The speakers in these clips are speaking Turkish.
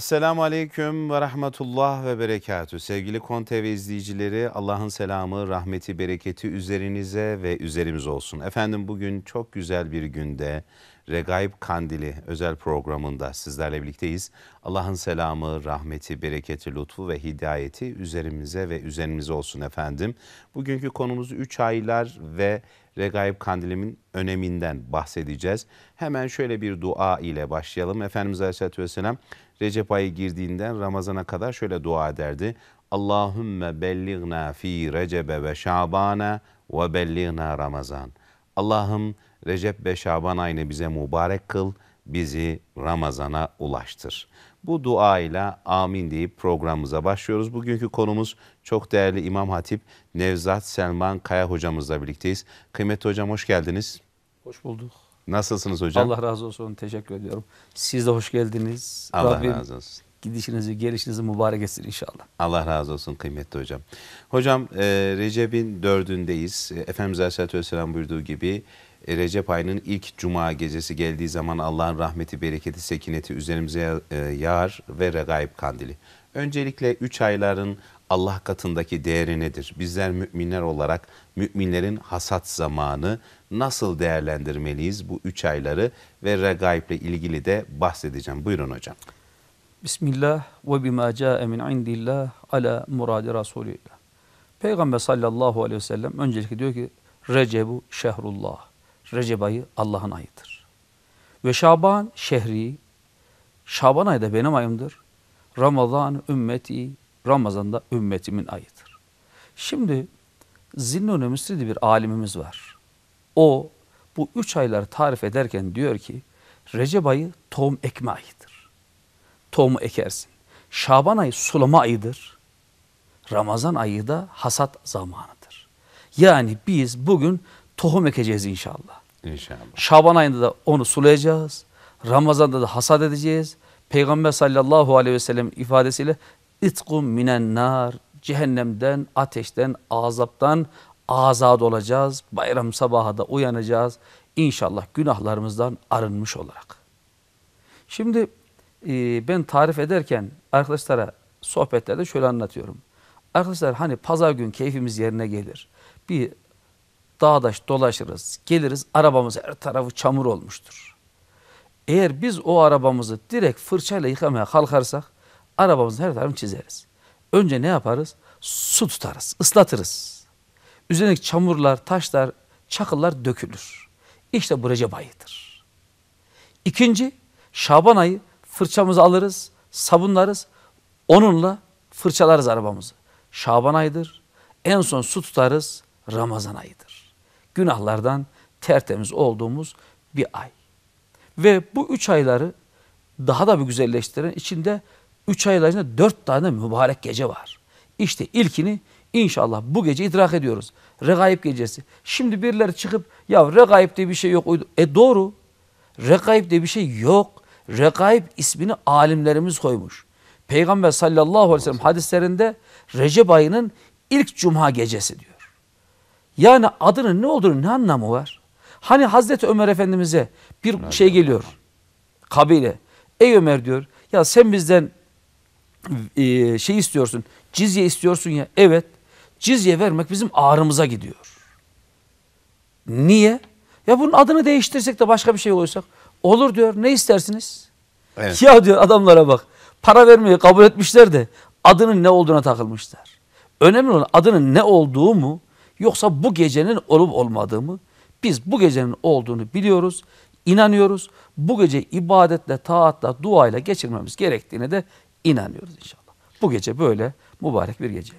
Esselamu Aleyküm ve Rahmetullah ve Berekatü. Sevgili Kon TV izleyicileri Allah'ın selamı, rahmeti, bereketi üzerinize ve üzerimiz olsun. Efendim bugün çok güzel bir günde Regaib Kandili özel programında sizlerle birlikteyiz. Allah'ın selamı, rahmeti, bereketi, lütfu ve hidayeti üzerimize ve üzerimize olsun efendim. Bugünkü konumuz 3 aylar ve Regaib Kandilimin öneminden bahsedeceğiz. Hemen şöyle bir dua ile başlayalım. Efendimiz Aleyhisselatü Vesselam Recep ayı girdiğinden Ramazan'a kadar şöyle dua ederdi. Allahümme belligna fi Recebe ve Şaban'a ve belligna Ramazan. Allah'ım Recep ve Şaban ayını bize mübarek kıl, bizi Ramazan'a ulaştır. Bu dua ile amin deyip programımıza başlıyoruz. Bugünkü konumuz çok değerli İmam Hatip Nevzat Selman Kaya hocamızla birlikteyiz. Kıymetli hocam hoş geldiniz. Hoş bulduk. Nasılsınız hocam? Allah razı olsun. Teşekkür ediyorum. Siz de hoş geldiniz. Allah Rabbim razı olsun. gidişinizi, gelişinizi mübarek etsin inşallah. Allah razı olsun kıymetli hocam. Hocam e, Recep'in dördündeyiz. E, Efendimiz Aleyhisselatü Vesselam buyurduğu gibi e, Recep ayının ilk cuma gecesi geldiği zaman Allah'ın rahmeti, bereketi, sekineti üzerimize e, yağar ve regaib kandili. Öncelikle üç ayların Allah katındaki değeri nedir? Bizler müminler olarak müminlerin hasat zamanı nasıl değerlendirmeliyiz bu üç ayları ve regaible ilgili de bahsedeceğim. Buyurun hocam. Bismillah ve bima ca'e min indillah ala muradi Resulillah. Peygamber sallallahu aleyhi ve sellem öncelikle diyor ki Recebu şehrullah. Recep ayı Allah'ın ayıdır. Ve Şaban şehri. Şaban ayı da benim ayımdır. Ramazan ümmeti. Ramazan da ümmetimin ayıdır. Şimdi Zinnun-u Müsridi bir alimimiz var. O bu üç ayları tarif ederken diyor ki Recep ayı tohum ekme ayıdır. Tohumu ekersin. Şaban ayı sulama ayıdır. Ramazan ayı da hasat zamanıdır. Yani biz bugün tohum ekeceğiz inşallah. İnşallah. Şaban ayında da onu sulayacağız. Ramazan'da da hasat edeceğiz. Peygamber sallallahu aleyhi ve sellem ifadesiyle itkum minen nar cehennemden, ateşten, azaptan azad olacağız. Bayram sabahı da uyanacağız. İnşallah günahlarımızdan arınmış olarak. Şimdi e, ben tarif ederken arkadaşlara sohbetlerde şöyle anlatıyorum. Arkadaşlar hani pazar gün keyfimiz yerine gelir. Bir dağdaş dolaşırız, geliriz arabamız her tarafı çamur olmuştur. Eğer biz o arabamızı direkt fırçayla yıkamaya kalkarsak arabamızın her tarafını çizeriz. Önce ne yaparız? Su tutarız, ıslatırız. Üzerindeki çamurlar, taşlar, çakıllar dökülür. İşte bu Recep ayıdır. İkinci, Şaban ayı fırçamızı alırız, sabunlarız. Onunla fırçalarız arabamızı. Şaban ayıdır. En son su tutarız, Ramazan ayıdır. Günahlardan tertemiz olduğumuz bir ay. Ve bu üç ayları daha da bir güzelleştiren içinde üç aylar içinde dört tane mübarek gece var. İşte ilkini inşallah bu gece idrak ediyoruz. Regaib gecesi. Şimdi birileri çıkıp ya regaib diye bir şey yok. E doğru. Regaib diye bir şey yok. Regaib ismini alimlerimiz koymuş. Peygamber sallallahu aleyhi ve sellem hadislerinde Recep ayının ilk cuma gecesi diyor. Yani adının ne olduğunu ne anlamı var? Hani Hazreti Ömer Efendimiz'e bir şey geliyor. Kabile. Ey Ömer diyor ya sen bizden e, şey istiyorsun, cizye istiyorsun ya. Evet, cizye vermek bizim ağrımıza gidiyor. Niye? Ya bunun adını değiştirsek de başka bir şey olursak. Olur diyor, ne istersiniz? Evet. Ya diyor adamlara bak, para vermeyi kabul etmişler de adının ne olduğuna takılmışlar. Önemli olan adının ne olduğu mu, yoksa bu gecenin olup olmadığı mı? Biz bu gecenin olduğunu biliyoruz, inanıyoruz. Bu gece ibadetle, taatla, duayla geçirmemiz gerektiğine de inanıyoruz inşallah. Bu gece böyle mübarek bir gece.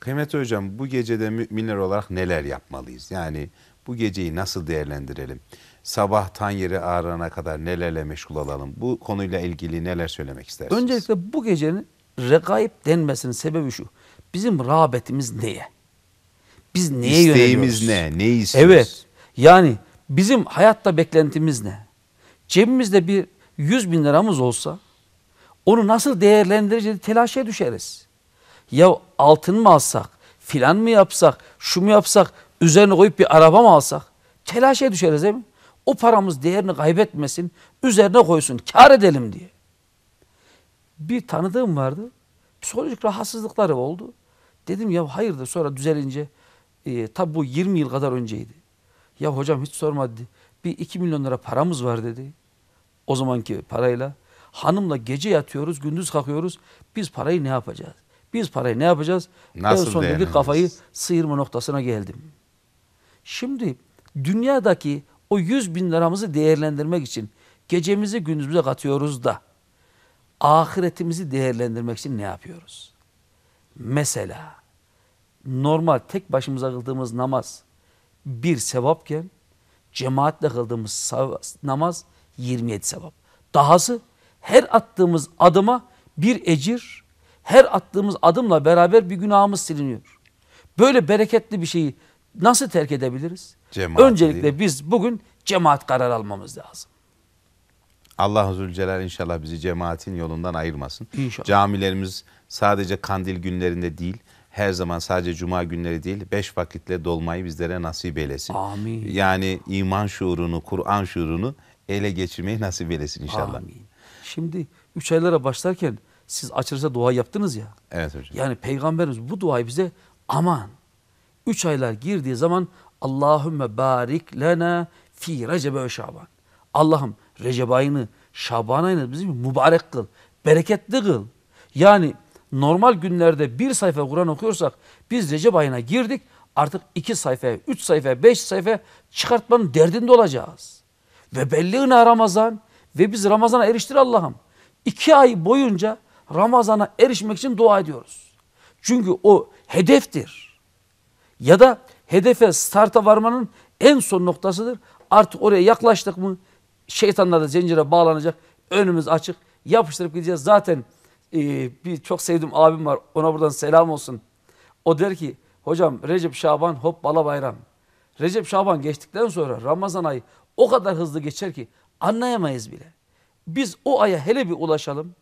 Kıymetli hocam bu gecede müminler olarak neler yapmalıyız? Yani bu geceyi nasıl değerlendirelim? Sabah tan yeri ağrına kadar nelerle meşgul olalım? Bu konuyla ilgili neler söylemek istersiniz? Öncelikle bu gecenin regaib denmesinin sebebi şu. Bizim rağbetimiz neye? Biz neye İsteğimiz yöneliyoruz? ne? Neyi istiyoruz? Evet. Yani bizim hayatta beklentimiz ne? Cebimizde bir 100 bin liramız olsa onu nasıl değerlendireceğiz telaşa düşeriz. Ya altın mı alsak, filan mı yapsak, şu mu yapsak, üzerine koyup bir araba mı alsak? Telaşa düşeriz değil mi? O paramız değerini kaybetmesin, üzerine koysun, kar edelim diye. Bir tanıdığım vardı. Psikolojik rahatsızlıkları oldu. Dedim ya hayırdır sonra düzelince e, tabi bu 20 yıl kadar önceydi. Ya hocam hiç sorma dedi. Bir 2 milyon lira paramız var dedi. O zamanki parayla. Hanımla gece yatıyoruz, gündüz kalkıyoruz. Biz parayı ne yapacağız? Biz parayı ne yapacağız? Nasıl en son dedi kafayı sıyırma noktasına geldim. Şimdi dünyadaki o 100 bin liramızı değerlendirmek için gecemizi gündüzümüze katıyoruz da ahiretimizi değerlendirmek için ne yapıyoruz? Mesela normal tek başımıza kıldığımız namaz bir sevapken cemaatle kıldığımız namaz 27 sevap. Dahası her attığımız adıma bir ecir, her attığımız adımla beraber bir günahımız siliniyor. Böyle bereketli bir şeyi nasıl terk edebiliriz? Cemaat Öncelikle biz bugün cemaat karar almamız lazım. Allah Zülcelal inşallah bizi cemaatin yolundan ayırmasın. İnşallah. Camilerimiz sadece kandil günlerinde değil, her zaman sadece cuma günleri değil, beş vakitle dolmayı bizlere nasip eylesin. Amin. Yani iman şuurunu, Kur'an şuurunu ele geçirmeyi nasip eylesin inşallah. Amin. Şimdi üç aylara başlarken siz açılışta dua yaptınız ya. Evet hocam. Yani Peygamberimiz bu duayı bize aman. Üç aylar girdiği zaman Allahümme barik lena fi Recebe ve Şaban. Allah'ım Recep ayını, Şaban ayını bizim mübarek kıl, bereketli kıl. Yani normal günlerde bir sayfa Kur'an okuyorsak biz Recep ayına girdik artık iki sayfa, üç sayfa, beş sayfa çıkartmanın derdinde olacağız. Ve belliğine Ramazan ve biz Ramazan'a eriştir Allah'ım. İki ay boyunca Ramazan'a erişmek için dua ediyoruz. Çünkü o hedeftir. Ya da hedefe starta varmanın en son noktasıdır. Artık oraya yaklaştık mı şeytanlar da zincire bağlanacak. Önümüz açık. Yapıştırıp gideceğiz. Zaten e, bir çok sevdiğim abim var. Ona buradan selam olsun. O der ki hocam Recep Şaban hop bala bayram. Recep Şaban geçtikten sonra Ramazan ayı o kadar hızlı geçer ki anlayamayız bile. Biz o aya hele bir ulaşalım.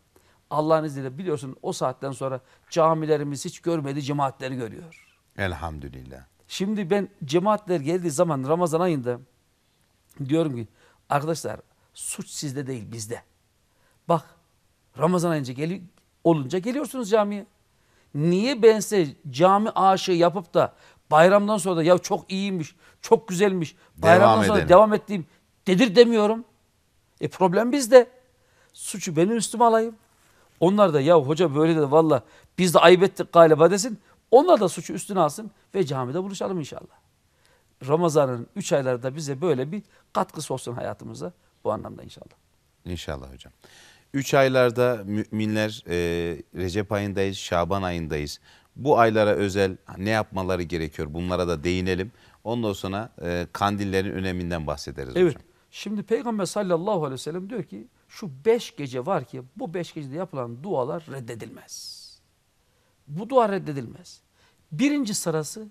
Allah'ın izniyle biliyorsun o saatten sonra camilerimiz hiç görmediği cemaatleri görüyor. Elhamdülillah. Şimdi ben cemaatler geldiği zaman Ramazan ayında diyorum ki arkadaşlar suç sizde değil bizde. Bak Ramazan ayınca geli olunca geliyorsunuz camiye. Niye ben size cami aşığı yapıp da bayramdan sonra da ya çok iyiymiş, çok güzelmiş, bayramdan Devam sonra edelim. devam ettiğim dedir demiyorum. E problem bizde. Suçu benim üstüme alayım. Onlar da ya hoca böyle de valla biz de ayıp ettik galiba desin. Onlar da suçu üstüne alsın ve camide buluşalım inşallah. Ramazan'ın 3 aylarda bize böyle bir katkısı olsun hayatımıza bu anlamda inşallah. İnşallah hocam. Üç aylarda müminler e, Recep ayındayız, Şaban ayındayız. Bu aylara özel ne yapmaları gerekiyor? Bunlara da değinelim. Ondan sonra e, kandillerin öneminden bahsederiz Evet. hocam. Şimdi Peygamber sallallahu aleyhi ve sellem diyor ki şu beş gece var ki bu beş gecede yapılan dualar reddedilmez. Bu dua reddedilmez. Birinci sırası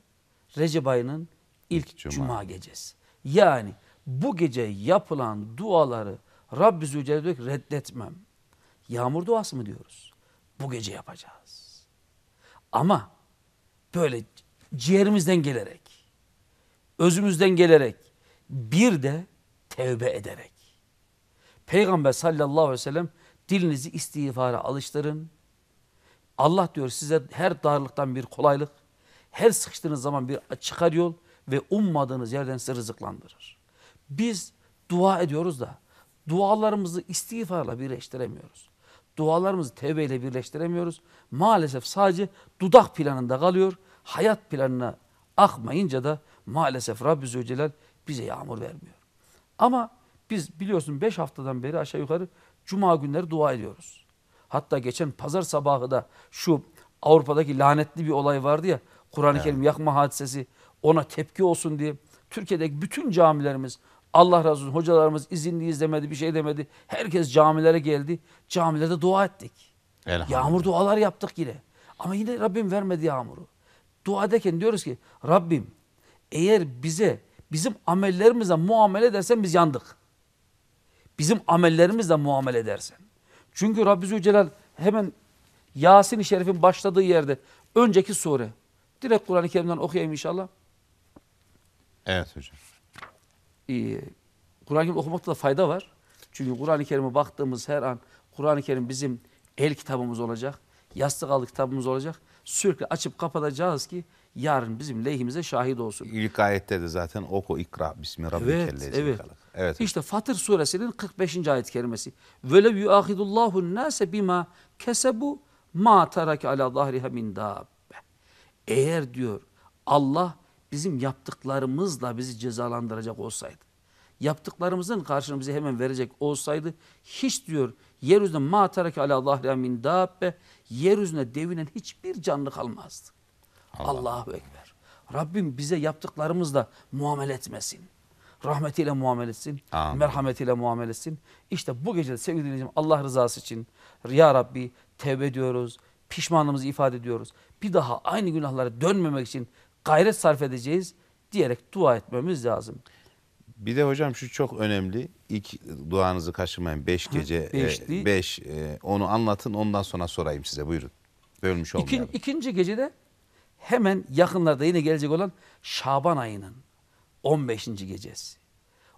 Recep ayının ilk Cuma. cuma. gecesi. Yani bu gece yapılan duaları Rabbi Zülcelal diyor ki reddetmem. Yağmur duası mı diyoruz? Bu gece yapacağız. Ama böyle ciğerimizden gelerek, özümüzden gelerek, bir de tevbe ederek. Peygamber sallallahu aleyhi ve sellem dilinizi istiğfara alıştırın. Allah diyor size her darlıktan bir kolaylık, her sıkıştığınız zaman bir çıkar yol ve ummadığınız yerden size rızıklandırır. Biz dua ediyoruz da dualarımızı istiğfarla birleştiremiyoruz. Dualarımızı tevbeyle birleştiremiyoruz. Maalesef sadece dudak planında kalıyor. Hayat planına akmayınca da maalesef Rabbi Zülcelal bize yağmur vermiyor. Ama biz biliyorsun 5 haftadan beri aşağı yukarı cuma günleri dua ediyoruz. Hatta geçen pazar sabahı da şu Avrupa'daki lanetli bir olay vardı ya Kur'an-ı Kerim yakma hadisesi ona tepki olsun diye Türkiye'deki bütün camilerimiz Allah razı olsun hocalarımız izinli izlemedi bir şey demedi. Herkes camilere geldi. Camilerde dua ettik. Yağmur dualar yaptık yine. Ama yine Rabbim vermedi yağmuru. Dua ederken diyoruz ki Rabbim eğer bize bizim amellerimize muamele edersen biz yandık. Bizim amellerimizle muamele edersen. Çünkü Rabbi Zülcelal hemen Yasin-i Şerif'in başladığı yerde önceki sure. Direkt Kur'an-ı Kerim'den okuyayım inşallah. Evet hocam. Ee, Kur'an-ı Kerim okumakta da fayda var. Çünkü Kur'an-ı Kerim'e baktığımız her an Kur'an-ı Kerim bizim El kitabımız olacak. Yastık altı kitabımız olacak. Sürekli açıp kapatacağız ki yarın bizim lehimize şahit olsun. İlk ayette de zaten oku ikra bismi Evet, rabbikellezi evet. halak. Evet. İşte Fatır suresinin 45. ayet kerimesi. Velev yuahidullahu nase bima kesebu ma tarake ala zahriha min dabbe. Eğer diyor Allah bizim yaptıklarımızla bizi cezalandıracak olsaydı, yaptıklarımızın karşılığını bize hemen verecek olsaydı, hiç diyor yeryüzünde ma tarake ala zahriha min dabbe, yeryüzünde devinen hiçbir canlı kalmazdı. Allahu Ekber. Rabbim bize yaptıklarımızla muamele etmesin. Rahmetiyle muamele etsin. Amin. Merhametiyle muamele etsin. İşte bu gece sevgili dinleyicilerim Allah rızası için Ya Rabbi tevbe ediyoruz. Pişmanlığımızı ifade ediyoruz. Bir daha aynı günahlara dönmemek için gayret sarf edeceğiz diyerek dua etmemiz lazım. Bir de hocam şu çok önemli. İlk duanızı kaçırmayın. Beş gece, beşli. e, beş. e, onu anlatın ondan sonra sorayım size. Buyurun. Bölmüş İkin, olmayalım. ikinci gecede hemen yakınlarda yine gelecek olan Şaban ayının 15. gecesi.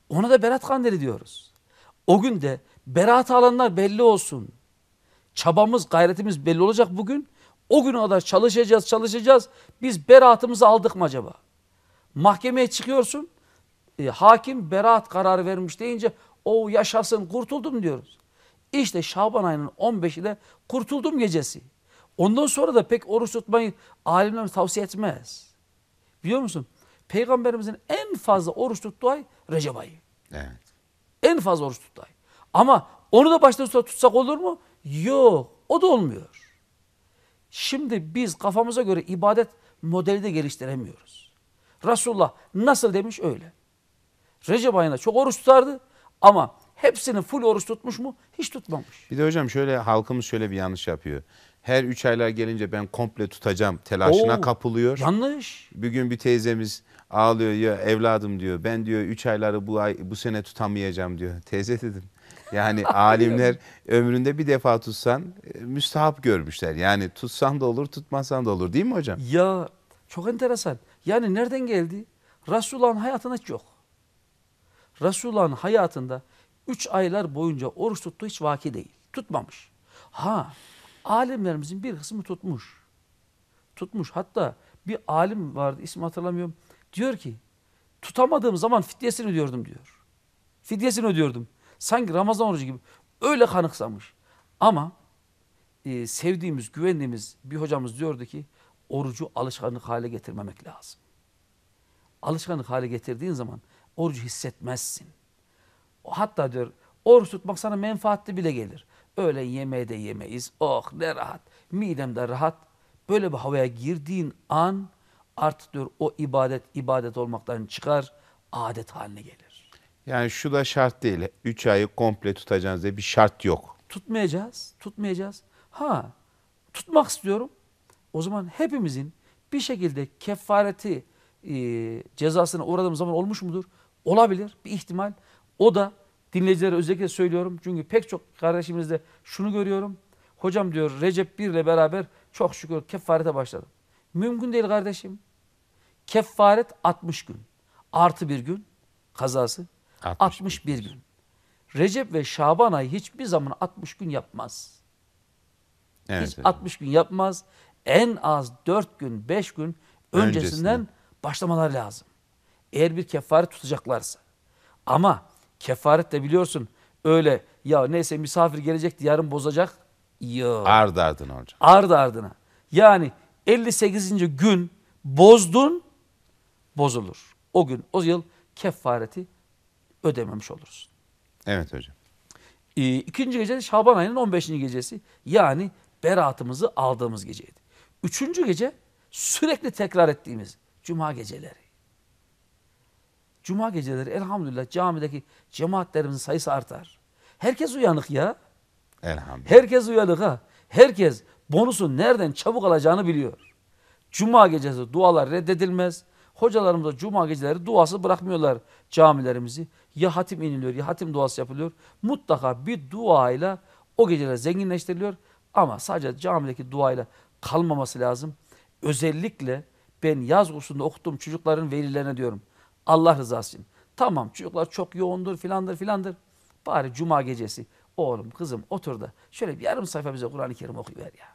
Ona da Berat Kandili diyoruz. O gün de beraat alanlar belli olsun. Çabamız, gayretimiz belli olacak bugün. O güne kadar çalışacağız, çalışacağız. Biz beraatımızı aldık mı acaba? Mahkemeye çıkıyorsun. e, hakim beraat kararı vermiş deyince o yaşasın kurtuldum diyoruz. İşte Şaban ayının 15'i de kurtuldum gecesi. Ondan sonra da pek oruç tutmayı alimlerimiz tavsiye etmez. Biliyor musun? Peygamberimizin en fazla oruç tuttuğu ay Recep ayı. Evet. En fazla oruç tuttuğu ay. Ama onu da başta tutsak, tutsak olur mu? Yok. O da olmuyor. Şimdi biz kafamıza göre ibadet modeli de geliştiremiyoruz. Resulullah nasıl demiş öyle. Recep ayında çok oruç tutardı ama hepsini full oruç tutmuş mu? Hiç tutmamış. Bir de hocam şöyle halkımız şöyle bir yanlış yapıyor. Her üç aylar gelince ben komple tutacağım telaşına Oo, kapılıyor. Yanlış. Bir gün bir teyzemiz ağlıyor ya evladım diyor. Ben diyor üç ayları bu ay bu sene tutamayacağım diyor. Teyze dedim. Yani alimler ömründe bir defa tutsan e, müstahap görmüşler. Yani tutsan da olur tutmasan da olur değil mi hocam? Ya çok enteresan. Yani nereden geldi? Resulullah'ın hayatında hiç yok. Resulullah'ın hayatında üç aylar boyunca oruç tuttuğu hiç vaki değil. Tutmamış. Ha alimlerimizin bir kısmı tutmuş. Tutmuş. Hatta bir alim vardı ismi hatırlamıyorum. Diyor ki tutamadığım zaman fidyesini ödüyordum diyor. Fidyesini ödüyordum. Sanki Ramazan orucu gibi. Öyle kanıksamış. Ama e, sevdiğimiz, güvendiğimiz bir hocamız diyordu ki orucu alışkanlık hale getirmemek lazım. Alışkanlık hale getirdiğin zaman orucu hissetmezsin. Hatta diyor oruç tutmak sana menfaatli bile gelir. Öyle yemeği de yemeyiz. Oh ne rahat. Midem de rahat. Böyle bir havaya girdiğin an artık diyor o ibadet ibadet olmaktan çıkar adet haline gelir. Yani şu da şart değil. Üç ayı komple tutacaksınız diye bir şart yok. Tutmayacağız, tutmayacağız. Ha, tutmak istiyorum. O zaman hepimizin bir şekilde kefareti e, cezasına uğradığımız zaman olmuş mudur? Olabilir, bir ihtimal. O da dinleyicilere özellikle söylüyorum. Çünkü pek çok kardeşimizde şunu görüyorum. Hocam diyor Recep 1 ile beraber çok şükür kefarete başladım. Mümkün değil kardeşim. Kefaret 60 gün. Artı bir gün kazası 61 61 gün. Recep ve Şaban ayı hiçbir zaman 60 gün yapmaz. Evet. Hiç hocam. 60 gün yapmaz. En az 4 gün, 5 gün öncesinden Öncesinden. başlamalar lazım. Eğer bir kefaret tutacaklarsa. Ama kefaret de biliyorsun öyle ya neyse misafir gelecekti yarın bozacak. Yok. Ard ardına hocam. Ardı ardına. Yani 58. gün bozdun bozulur. O gün o yıl kefareti ödememiş olursun. Evet hocam. Ee, ikinci gece Şaban ayının 15. gecesi. Yani beraatımızı aldığımız geceydi. Üçüncü gece sürekli tekrar ettiğimiz cuma geceleri. Cuma geceleri elhamdülillah camideki cemaatlerimizin sayısı artar. Herkes uyanık ya. Elhamdülillah. Herkes uyanık ha. Herkes bonusun nereden çabuk alacağını biliyor. Cuma gecesi dualar reddedilmez. Hocalarımız da cuma geceleri duası bırakmıyorlar camilerimizi. Ya hatim iniliyor ya hatim duası yapılıyor. Mutlaka bir duayla o geceler zenginleştiriliyor. Ama sadece camideki duayla kalmaması lazım. Özellikle ben yaz kursunda okuttuğum çocukların velilerine diyorum. Allah rızası için. Tamam çocuklar çok yoğundur filandır filandır. Bari cuma gecesi Oğlum kızım otur da şöyle bir yarım sayfa bize Kur'an-ı Kerim okuyuver ya.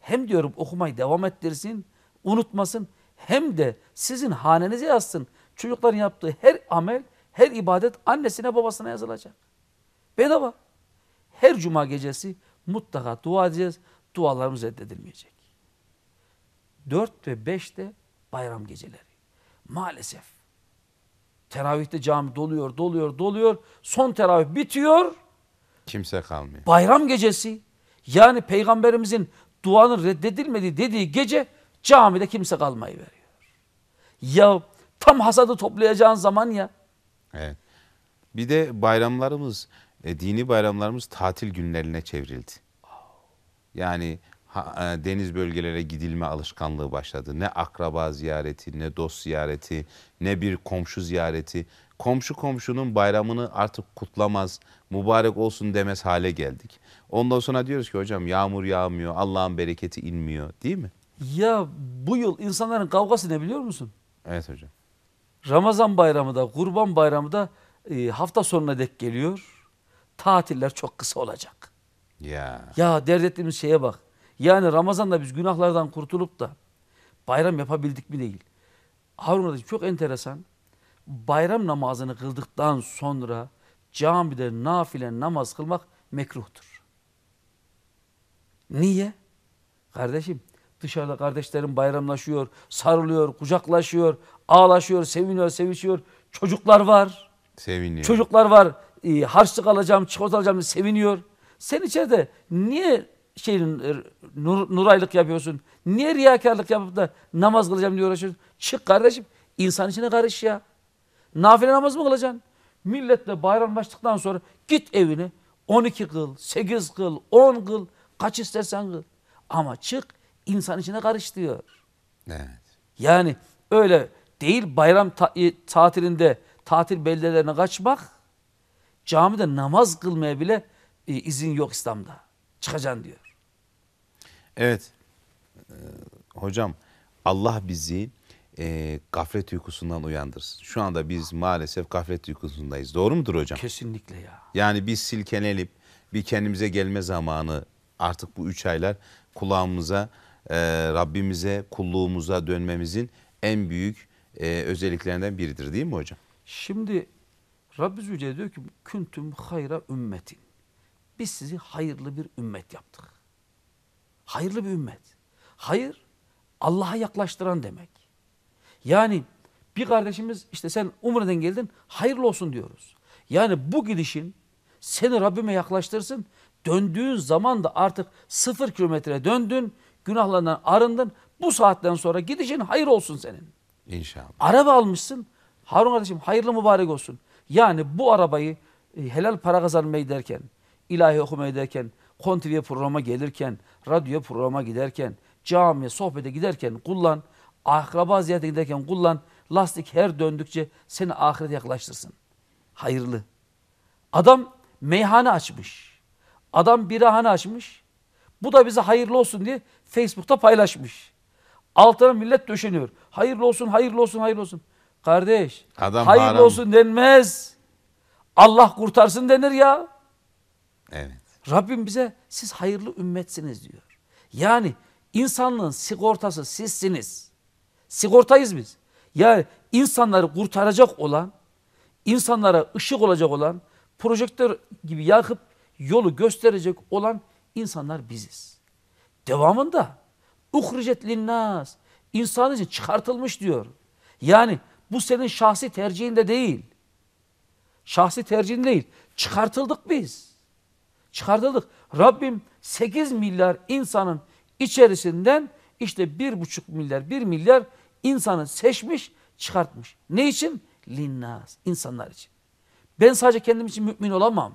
Hem diyorum okumayı devam ettirsin, unutmasın. Hem de sizin hanenize yazsın. Çocukların yaptığı her amel, her ibadet annesine babasına yazılacak. Bedava. Her cuma gecesi mutlaka dua edeceğiz. Dualarımız reddedilmeyecek. 4 ve 5 de bayram geceleri. Maalesef. Teravihte cami doluyor, doluyor, doluyor. Son teravih bitiyor. Kimse kalmıyor. Bayram gecesi. Yani peygamberimizin duanın reddedilmediği dediği gece camide kimse kalmayı veriyor. Ya tam hasadı toplayacağın zaman ya. Evet. Bir de bayramlarımız, e, dini bayramlarımız tatil günlerine çevrildi. Yani deniz bölgelere gidilme alışkanlığı başladı. Ne akraba ziyareti, ne dost ziyareti, ne bir komşu ziyareti. Komşu komşunun bayramını artık kutlamaz, mübarek olsun demez hale geldik. Ondan sonra diyoruz ki hocam yağmur yağmıyor, Allah'ın bereketi inmiyor değil mi? Ya bu yıl insanların kavgası ne biliyor musun? Evet hocam. Ramazan bayramı da, kurban bayramı da e, hafta sonuna dek geliyor. Tatiller çok kısa olacak. Ya Ya dert ettiğimiz şeye bak. Yani Ramazan'da biz günahlardan kurtulup da bayram yapabildik mi değil. Harun kardeşim çok enteresan. Bayram namazını kıldıktan sonra camide nafile namaz kılmak mekruhtur. Niye? Kardeşim dışarıda kardeşlerim bayramlaşıyor, sarılıyor, kucaklaşıyor, ağlaşıyor, seviniyor, sevişiyor. Çocuklar var. seviniyor. Çocuklar var. E, harçlık alacağım, çikolata alacağım seviniyor. Sen içeride niye şeyin e, nur, nuraylık yapıyorsun? Niye riyakarlık yapıp da namaz kılacağım diye uğraşıyorsun? Çık kardeşim. insan içine karış ya. Nafile namaz mı kılacaksın? Milletle bayramlaştıktan sonra git evine 12 kıl, 8 kıl, 10 kıl, kaç istersen kıl. Ama çık insan içine karış diyor. Evet. Yani öyle değil bayram ta- e, tatilinde tatil beldelerine kaçmak camide namaz kılmaya bile e, izin yok İslam'da. Çıkacaksın diyor. Evet. Ee, hocam Allah bizi e, gaflet uykusundan uyandırsın. Şu anda biz maalesef gaflet uykusundayız. Doğru mudur hocam? Kesinlikle ya. Yani biz silkelenip bir kendimize gelme zamanı artık bu üç aylar kulağımıza, e, Rabbimize, kulluğumuza dönmemizin en büyük e, özelliklerinden biridir değil mi hocam? Şimdi Rabbi Zülcelal diyor ki küntüm hayra ümmetin. Biz sizi hayırlı bir ümmet yaptık. Hayırlı bir ümmet. Hayır Allah'a yaklaştıran demek. Yani bir kardeşimiz işte sen Umre'den geldin hayırlı olsun diyoruz. Yani bu gidişin seni Rabbime yaklaştırsın. Döndüğün zaman da artık sıfır kilometre döndün. Günahlarından arındın. Bu saatten sonra gidişin hayır olsun senin. İnşallah. Araba almışsın. Harun kardeşim hayırlı mübarek olsun. Yani bu arabayı e, helal para kazanmaya giderken, ilahi okumaya giderken, kontiviye programa gelirken, radyo programa giderken, camiye sohbete giderken kullan. Akraba ziyarete giderken kullan. Lastik her döndükçe seni ahirete yaklaştırsın. Hayırlı. Adam meyhane açmış. Adam birahane açmış. Bu da bize hayırlı olsun diye Facebook'ta paylaşmış. Altına millet döşeniyor. Hayırlı olsun, hayırlı olsun, hayırlı olsun. Kardeş, Adam hayırlı haram. olsun denmez. Allah kurtarsın denir ya. Evet. Rabbim bize siz hayırlı ümmetsiniz diyor. Yani insanlığın sigortası sizsiniz. Sigortayız biz. Yani insanları kurtaracak olan, insanlara ışık olacak olan, projektör gibi yakıp yolu gösterecek olan insanlar biziz. Devamında uhricet linnas insan için çıkartılmış diyor. Yani bu senin şahsi tercihinde değil. Şahsi tercihin değil. Çıkartıldık biz. Çıkartıldık. Rabbim 8 milyar insanın içerisinden işte 1,5 milyar, 1 milyar insanı seçmiş, çıkartmış. Ne için? Linnas, insanlar için. Ben sadece kendim için mümin olamam.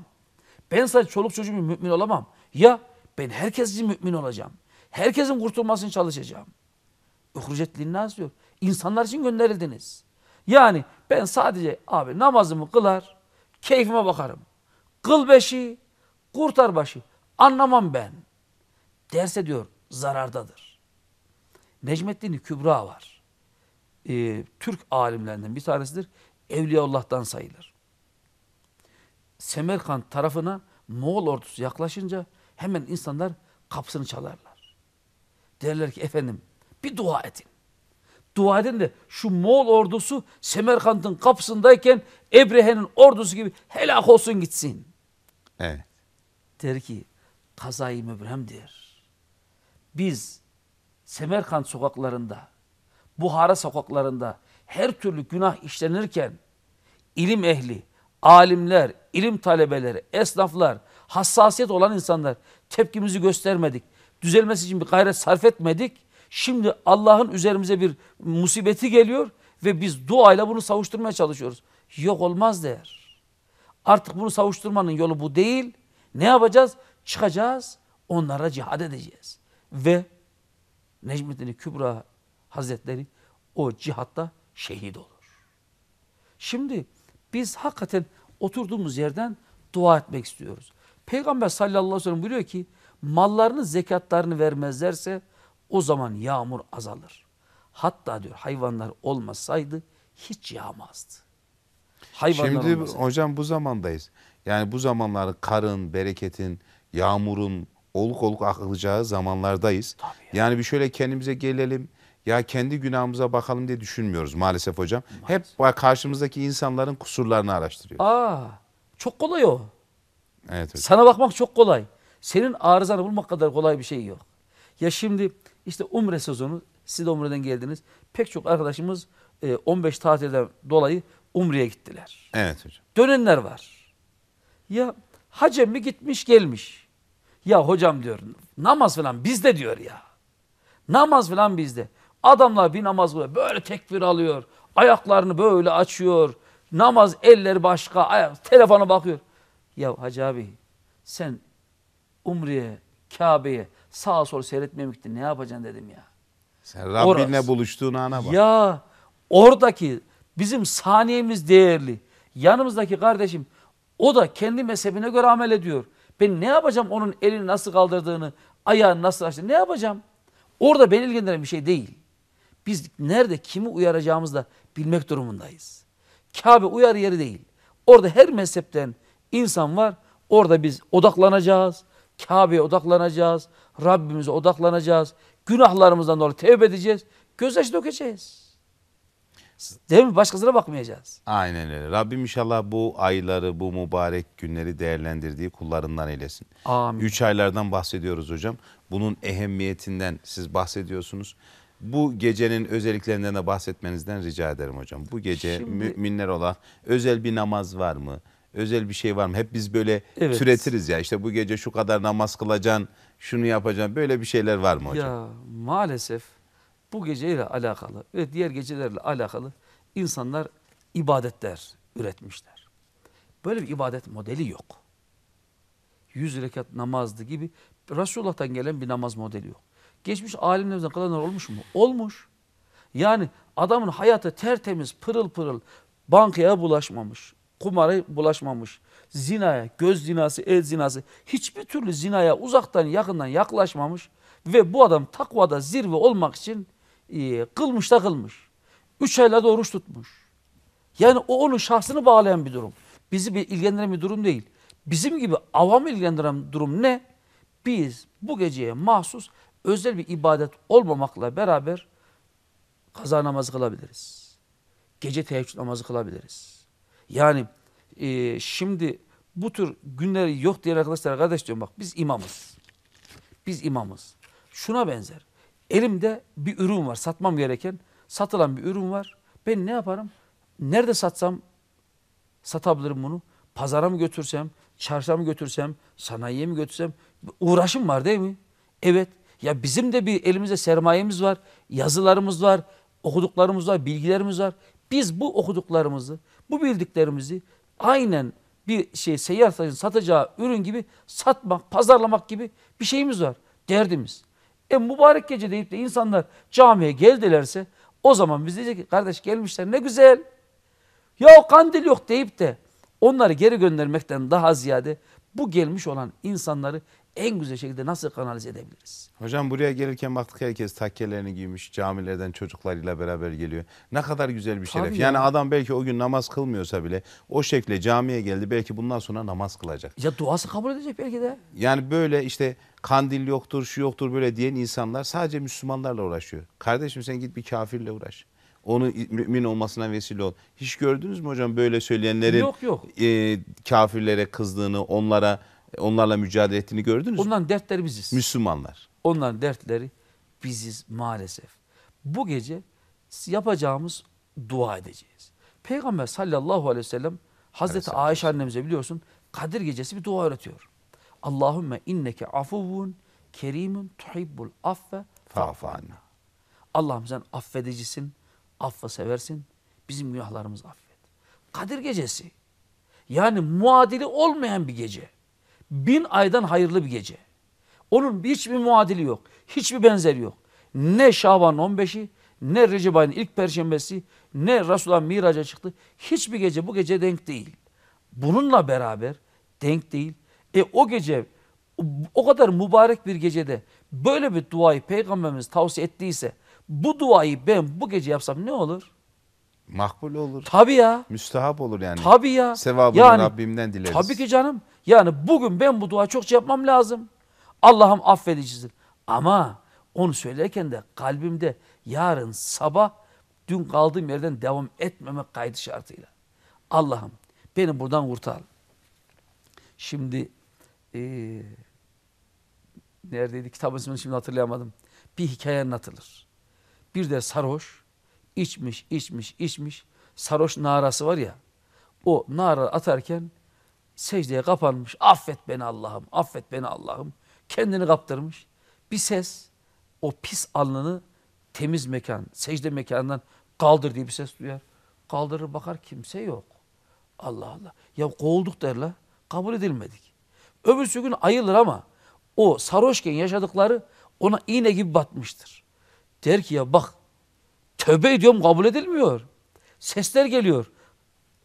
Ben sadece çoluk çocuğum mümin olamam. Ya ben herkes için mümin olacağım. Herkesin kurtulmasını çalışacağım. Uhrucet linnas diyor. İnsanlar için gönderildiniz. Yani ben sadece abi namazımı kılar, keyfime bakarım. Kıl beşi, kurtar başı. Anlamam ben. Derse diyor zarardadır. Necmettin Kübra var. Ee, Türk alimlerinden bir tanesidir. Evliyaullah'tan sayılır. Semerkant tarafına Moğol ordusu yaklaşınca hemen insanlar kapısını çalarlar. Derler ki efendim bir dua edin. Dua edin de şu Moğol ordusu Semerkant'ın kapısındayken Ebrehe'nin ordusu gibi helak olsun gitsin. Evet. Der ki kazayı mübremdir. Biz Semerkant sokaklarında, Buhara sokaklarında her türlü günah işlenirken ilim ehli, alimler, ilim talebeleri, esnaflar, hassasiyet olan insanlar tepkimizi göstermedik. Düzelmesi için bir gayret sarf etmedik. Şimdi Allah'ın üzerimize bir musibeti geliyor ve biz duayla bunu savuşturmaya çalışıyoruz. Yok olmaz der. Artık bunu savuşturmanın yolu bu değil. Ne yapacağız? Çıkacağız, onlara cihad edeceğiz. Ve Necmettin Kübra Hazretleri o cihatta şehit olur. Şimdi biz hakikaten oturduğumuz yerden dua etmek istiyoruz. Peygamber sallallahu aleyhi ve sellem buyuruyor ki mallarını zekatlarını vermezlerse o zaman yağmur azalır. Hatta diyor hayvanlar olmasaydı hiç yağmazdı. Hayvanlar Şimdi olmasaydı. hocam bu zamandayız. Yani bu zamanlar karın, bereketin, yağmurun oluk oluk akılacağı zamanlardayız. Tabii Yani bir şöyle kendimize gelelim. Ya kendi günahımıza bakalım diye düşünmüyoruz maalesef hocam. Hep bak karşımızdaki insanların kusurlarını araştırıyoruz. Aa, çok kolay o. Evet hocam. Sana bakmak çok kolay. Senin arızanı bulmak kadar kolay bir şey yok. Ya şimdi işte umre sezonu, siz de umreden geldiniz. Pek çok arkadaşımız e, 15 tatilden dolayı umreye gittiler. Evet hocam. Dönenler var. Ya hacem mi gitmiş gelmiş. Ya hocam diyor namaz falan bizde diyor ya. Namaz falan bizde. Adamlar bir namaz böyle, böyle tekbir alıyor. Ayaklarını böyle açıyor. Namaz elleri başka. Ayak, telefona bakıyor. Ya hacı abi sen Umre'ye, Kabe'ye sağa sola seyretmeye gittin? Ne yapacaksın dedim ya. Sen Rabbinle Orası. buluştuğun ana bak. Ya oradaki bizim saniyemiz değerli. Yanımızdaki kardeşim o da kendi mezhebine göre amel ediyor. Ben ne yapacağım onun elini nasıl kaldırdığını, ayağını nasıl açtığını ne yapacağım? Orada beni ilgilendiren bir şey değil. Biz nerede kimi uyaracağımızı da bilmek durumundayız. Kabe uyarı yeri değil. Orada her mezhepten insan var. Orada biz odaklanacağız. Kabe'ye odaklanacağız. Rabbimize odaklanacağız. Günahlarımızdan dolayı tevbe edeceğiz. Gözyaşı dökeceğiz. Değil mi? Başkasına bakmayacağız. Aynen öyle. Rabbim inşallah bu ayları, bu mübarek günleri değerlendirdiği kullarından eylesin. Amin. Üç aylardan bahsediyoruz hocam. Bunun ehemmiyetinden siz bahsediyorsunuz. Bu gecenin özelliklerinden de bahsetmenizden rica ederim hocam. Bu gece Şimdi- müminler olarak özel bir namaz var mı? Özel bir şey var mı? Hep biz böyle Evet. türetiriz ya. İşte bu gece şu kadar namaz kılacaksın, şunu yapacaksın. Böyle bir şeyler var mı hocam? Ya maalesef bu geceyle alakalı ve diğer gecelerle alakalı insanlar ibadetler üretmişler. Böyle bir ibadet modeli yok. Yüz rekat namazdı gibi Resulullah'tan gelen bir namaz modeli yok. Geçmiş alimlerimizden kalanlar olmuş mu? Olmuş. Yani adamın hayatı tertemiz, pırıl pırıl, bankaya bulaşmamış, kumara bulaşmamış, zinaya, göz zinası, el zinası, hiçbir türlü zinaya uzaktan yakından yaklaşmamış ve bu adam takvada zirve olmak için e, kılmış da kılmış. Üç aylarda oruç tutmuş. Yani o onun şahsını bağlayan bir durum. Bizi bir ilgilendiren bir durum değil. Bizim gibi avam ilgilendiren durum ne? Biz bu geceye mahsus özel bir ibadet olmamakla beraber kaza namazı kılabiliriz. Gece teheccüd namazı kılabiliriz. Yani e, şimdi bu tür günleri yok diyen arkadaşlar kardeş diyorum bak biz imamız. Biz imamız. Şuna benzer. Elimde bir ürün var satmam gereken satılan bir ürün var. Ben ne yaparım? Nerede satsam satabilirim bunu? Pazara mı götürsem, çarşıya mı götürsem, sanayiye mi götürsem? Uğraşım var değil mi? Evet. Ya bizim de bir elimizde sermayemiz var, yazılarımız var, okuduklarımız var, bilgilerimiz var. Biz bu okuduklarımızı, bu bildiklerimizi aynen bir şey seyyar satacağı ürün gibi satmak, pazarlamak gibi bir şeyimiz var. Derdimiz. E mübarek gece deyip de insanlar camiye geldilerse o zaman biz diyecek ki kardeş gelmişler ne güzel. Ya kandil yok deyip de onları geri göndermekten daha ziyade bu gelmiş olan insanları en güzel şekilde nasıl kanalize edebiliriz? Hocam buraya gelirken baktık herkes takkelerini giymiş. Camilerden çocuklarıyla beraber geliyor. Ne kadar güzel bir Tabii şeref. ya. Yani adam belki o gün namaz kılmıyorsa bile o şekilde camiye geldi. Belki bundan sonra namaz kılacak. Ya duası kabul edecek belki de. Yani böyle işte kandil yoktur, şu yoktur böyle diyen insanlar sadece Müslümanlarla uğraşıyor. Kardeşim sen git bir kafirle uğraş. Onu mümin olmasına vesile ol. Hiç gördünüz mü hocam böyle söyleyenlerin Yok, yok. e, kafirlere kızdığını, onlara onlarla mücadele ettiğini gördünüz mü? Onların dertleri biziz. Müslümanlar. Onların dertleri biziz maalesef. Bu gece yapacağımız dua edeceğiz. Peygamber sallallahu aleyhi ve sellem Hazreti Aleyhisselam. Ayşe annemize biliyorsun Kadir gecesi bir dua öğretiyor. Allahümme inneke afuvun kerimun tuhibbul affe Fa'fu fa'fu anna. anna. Allah'ım sen affedicisin, affa seversin, bizim günahlarımızı affet. Kadir gecesi. Yani muadili olmayan bir gece. Bin aydan hayırlı bir gece. Onun hiçbir muadili yok. Hiçbir benzeri yok. Ne Şaban 15'i, ne Recep ayının ilk perşembesi, ne Resulullah miraca çıktı. Hiçbir gece bu gece denk değil. Bununla beraber denk değil. E o gece o kadar mübarek bir gecede böyle bir duayı peygamberimiz tavsiye ettiyse bu duayı ben bu gece yapsam ne olur? Makbul olur. Tabii ya. Müstahap olur yani. Tabii ya. Sevabını Rabbimden dileriz. Tabii ki canım. Yani bugün ben bu duayı çokça yapmam lazım. Allah'ım affedicisin. Ama onu söylerken de kalbimde yarın sabah dün kaldığım yerden devam etmemek kaydı şartıyla. Allah'ım beni buradan kurtar. Şimdi eee neredeydi kitabın ismini şimdi hatırlayamadım. Bir hikaye anlatılır. Bir de sarhoş içmiş, içmiş, içmiş. Sarhoş narası var ya. O nara atarken secdeye kapanmış. Affet beni Allah'ım, affet beni Allah'ım. Kendini kaptırmış. Bir ses o pis alnını temiz mekan, secde mekanından kaldır diye bir ses duyar. Kaldırır bakar kimse yok. Allah Allah. Ya kovulduk derler. Kabul edilmedik. Öbürsü gün ayılır ama o sarhoşken yaşadıkları ona iğne gibi batmıştır. Der ki ya bak tövbe ediyorum kabul edilmiyor. Sesler geliyor.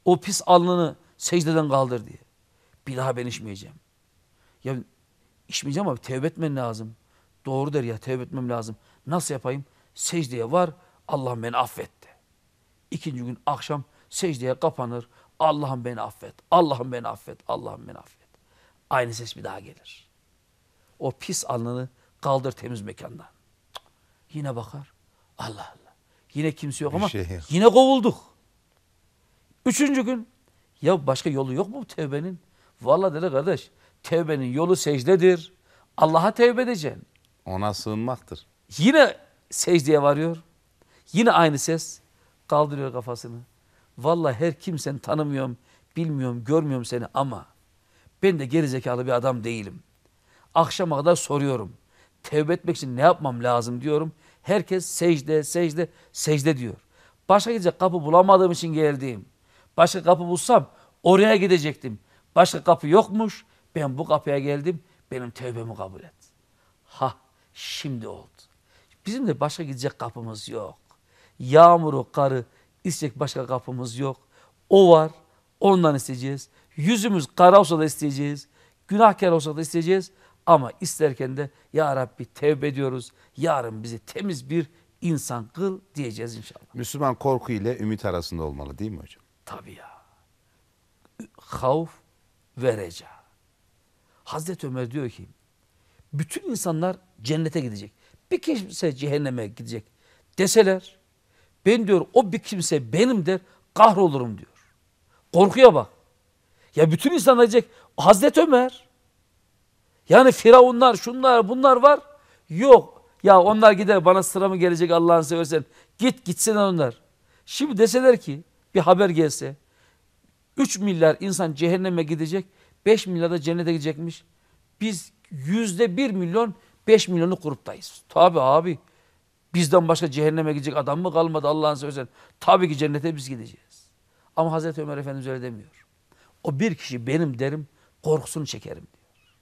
O pis alnını secdeden kaldır diye. Bir daha ben içmeyeceğim. Ya içmeyeceğim ama tevbe etmen lazım. Doğru der ya tevbe etmem lazım. Nasıl yapayım? Secdeye var. Allah'ım beni affet de. İkinci gün akşam secdeye kapanır. Allah'ım beni affet. Allah'ım beni affet. Allah'ım beni affet. Aynı ses bir daha gelir. O pis alnını kaldır temiz mekandan. Yine bakar. Allah Allah. Yine kimse yok Bir ama şey yok. yine kovulduk. Üçüncü gün ya başka yolu yok mu bu tevbenin? Vallahi dedi kardeş tevbenin yolu secdedir. Allah'a tevbe edeceksin. Ona sığınmaktır. Yine secdeye varıyor. Yine aynı ses. Kaldırıyor kafasını. Vallahi her kimseni tanımıyorum, bilmiyorum, görmüyorum seni ama ben de gerizekalı bir adam değilim. Akşama kadar soruyorum. Tevbe etmek için ne yapmam lazım diyorum. Herkes secde, secde, secde diyor. Başka gidecek kapı bulamadığım için geldim. Başka kapı bulsam oraya gidecektim. Başka kapı yokmuş. Ben bu kapıya geldim. Benim tevbemi kabul et. Ha şimdi oldu. Bizim de başka gidecek kapımız yok. Yağmuru, karı isteyecek başka kapımız yok. O var. Ondan isteyeceğiz. Yüzümüz kara olsa da isteyeceğiz. Günahkar olsa da isteyeceğiz. Ama isterken de Ya Rabbi tevbe ediyoruz. Yarın bizi temiz bir insan kıl diyeceğiz inşallah. Müslüman korku ile ümit arasında olmalı değil mi hocam? Tabii ya. Havf ve reca. Hazreti Ömer diyor ki bütün insanlar cennete gidecek. Bir kimse cehenneme gidecek deseler ben diyor o bir kimse benim der kahrolurum diyor. Korkuya bak. Ya bütün insanlar diyecek Hazreti Ömer. Yani firavunlar şunlar bunlar var. Yok. Ya onlar gider bana sıra mı gelecek Allah'ını seversen. Git gitsin onlar. Şimdi deseler ki bir haber gelse 3 milyar insan cehenneme gidecek 5 milyar da cennete gidecekmiş. Biz yüzde 1 milyon 5 milyonu gruptayız. Tabi abi bizden başka cehenneme gidecek adam mı kalmadı Allah'ını seversen. Tabii ki cennete biz gideceğiz. Ama Hazreti Ömer Efendimiz öyle demiyor. O bir kişi benim derim korkusunu çekerim diyor.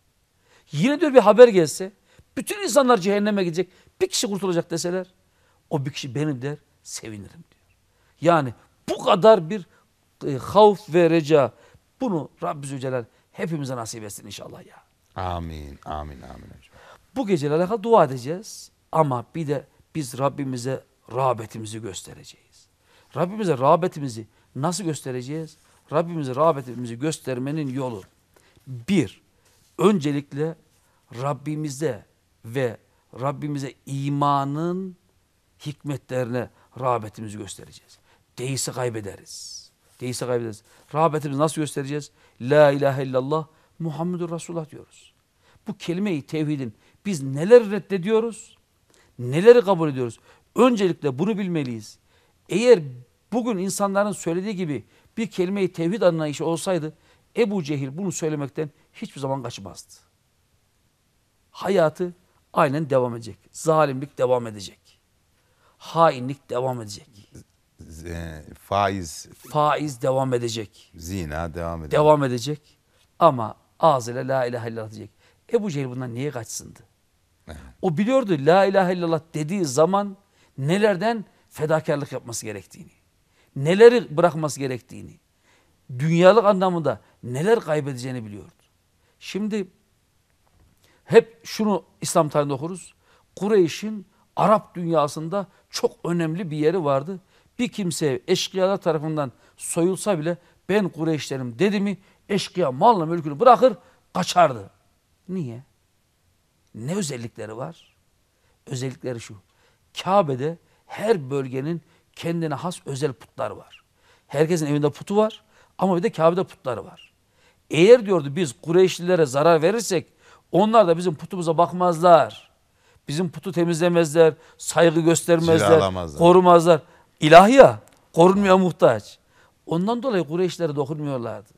Yine diyor bir haber gelse bütün insanlar cehenneme gidecek bir kişi kurtulacak deseler o bir kişi benim der sevinirim diyor. Yani bu kadar bir e, havf ve reca bunu Rabbi Zülcelal hepimize nasip etsin inşallah ya. Amin, amin, amin hocam. Bu geceyle alakalı dua edeceğiz. Ama bir de biz Rabbimize rağbetimizi göstereceğiz. Rabbimize rağbetimizi nasıl göstereceğiz? Rabbimize rağbetimizi göstermenin yolu. Bir, öncelikle Rabbimize ve Rabbimize imanın hikmetlerine rağbetimizi göstereceğiz. Değilse kaybederiz. Değilse kaybederiz. Rağbetimizi nasıl göstereceğiz? La ilahe illallah Muhammedur Resulullah diyoruz. Bu kelime-i tevhidin biz neler reddediyoruz, neleri kabul ediyoruz? Öncelikle bunu bilmeliyiz. Eğer bugün insanların söylediği gibi bir kelime-i tevhid anlayışı olsaydı Ebu Cehil bunu söylemekten hiçbir zaman kaçmazdı. Hayatı aynen devam edecek. Zalimlik devam edecek. Hainlik devam edecek. Z- faiz, Faiz devam edecek. zina devam ediyor. Devam edecek. Ama ağzıyla la ilahe illallah diyecek. Ebu Cehil bundan niye kaçsındı? O biliyordu la ilahe illallah dediği zaman nelerden fedakarlık yapması gerektiğini. Neleri bırakması gerektiğini. Dünyalık anlamında neler kaybedeceğini biliyordu. Şimdi hep şunu İslam tarihinde okuruz. Kureyş'in Arap dünyasında çok önemli bir yeri vardı. Bir kimse eşkıyalar tarafından soyulsa bile ben Kureyşlerim dedi mi eşkıya malını mülkünü bırakır kaçardı. Niye? Ne özellikleri var? Özellikleri şu. Kabe'de her bölgenin kendine has özel putlar var. Herkesin evinde putu var ama bir de Kabe'de putları var. Eğer diyordu biz Kureyşlilere zarar verirsek onlar da bizim putumuza bakmazlar. Bizim putu temizlemezler, saygı göstermezler, korumazlar. İlahi ya, korunmaya muhtaç. Ondan dolayı Kureyşlere dokunmuyorlardı.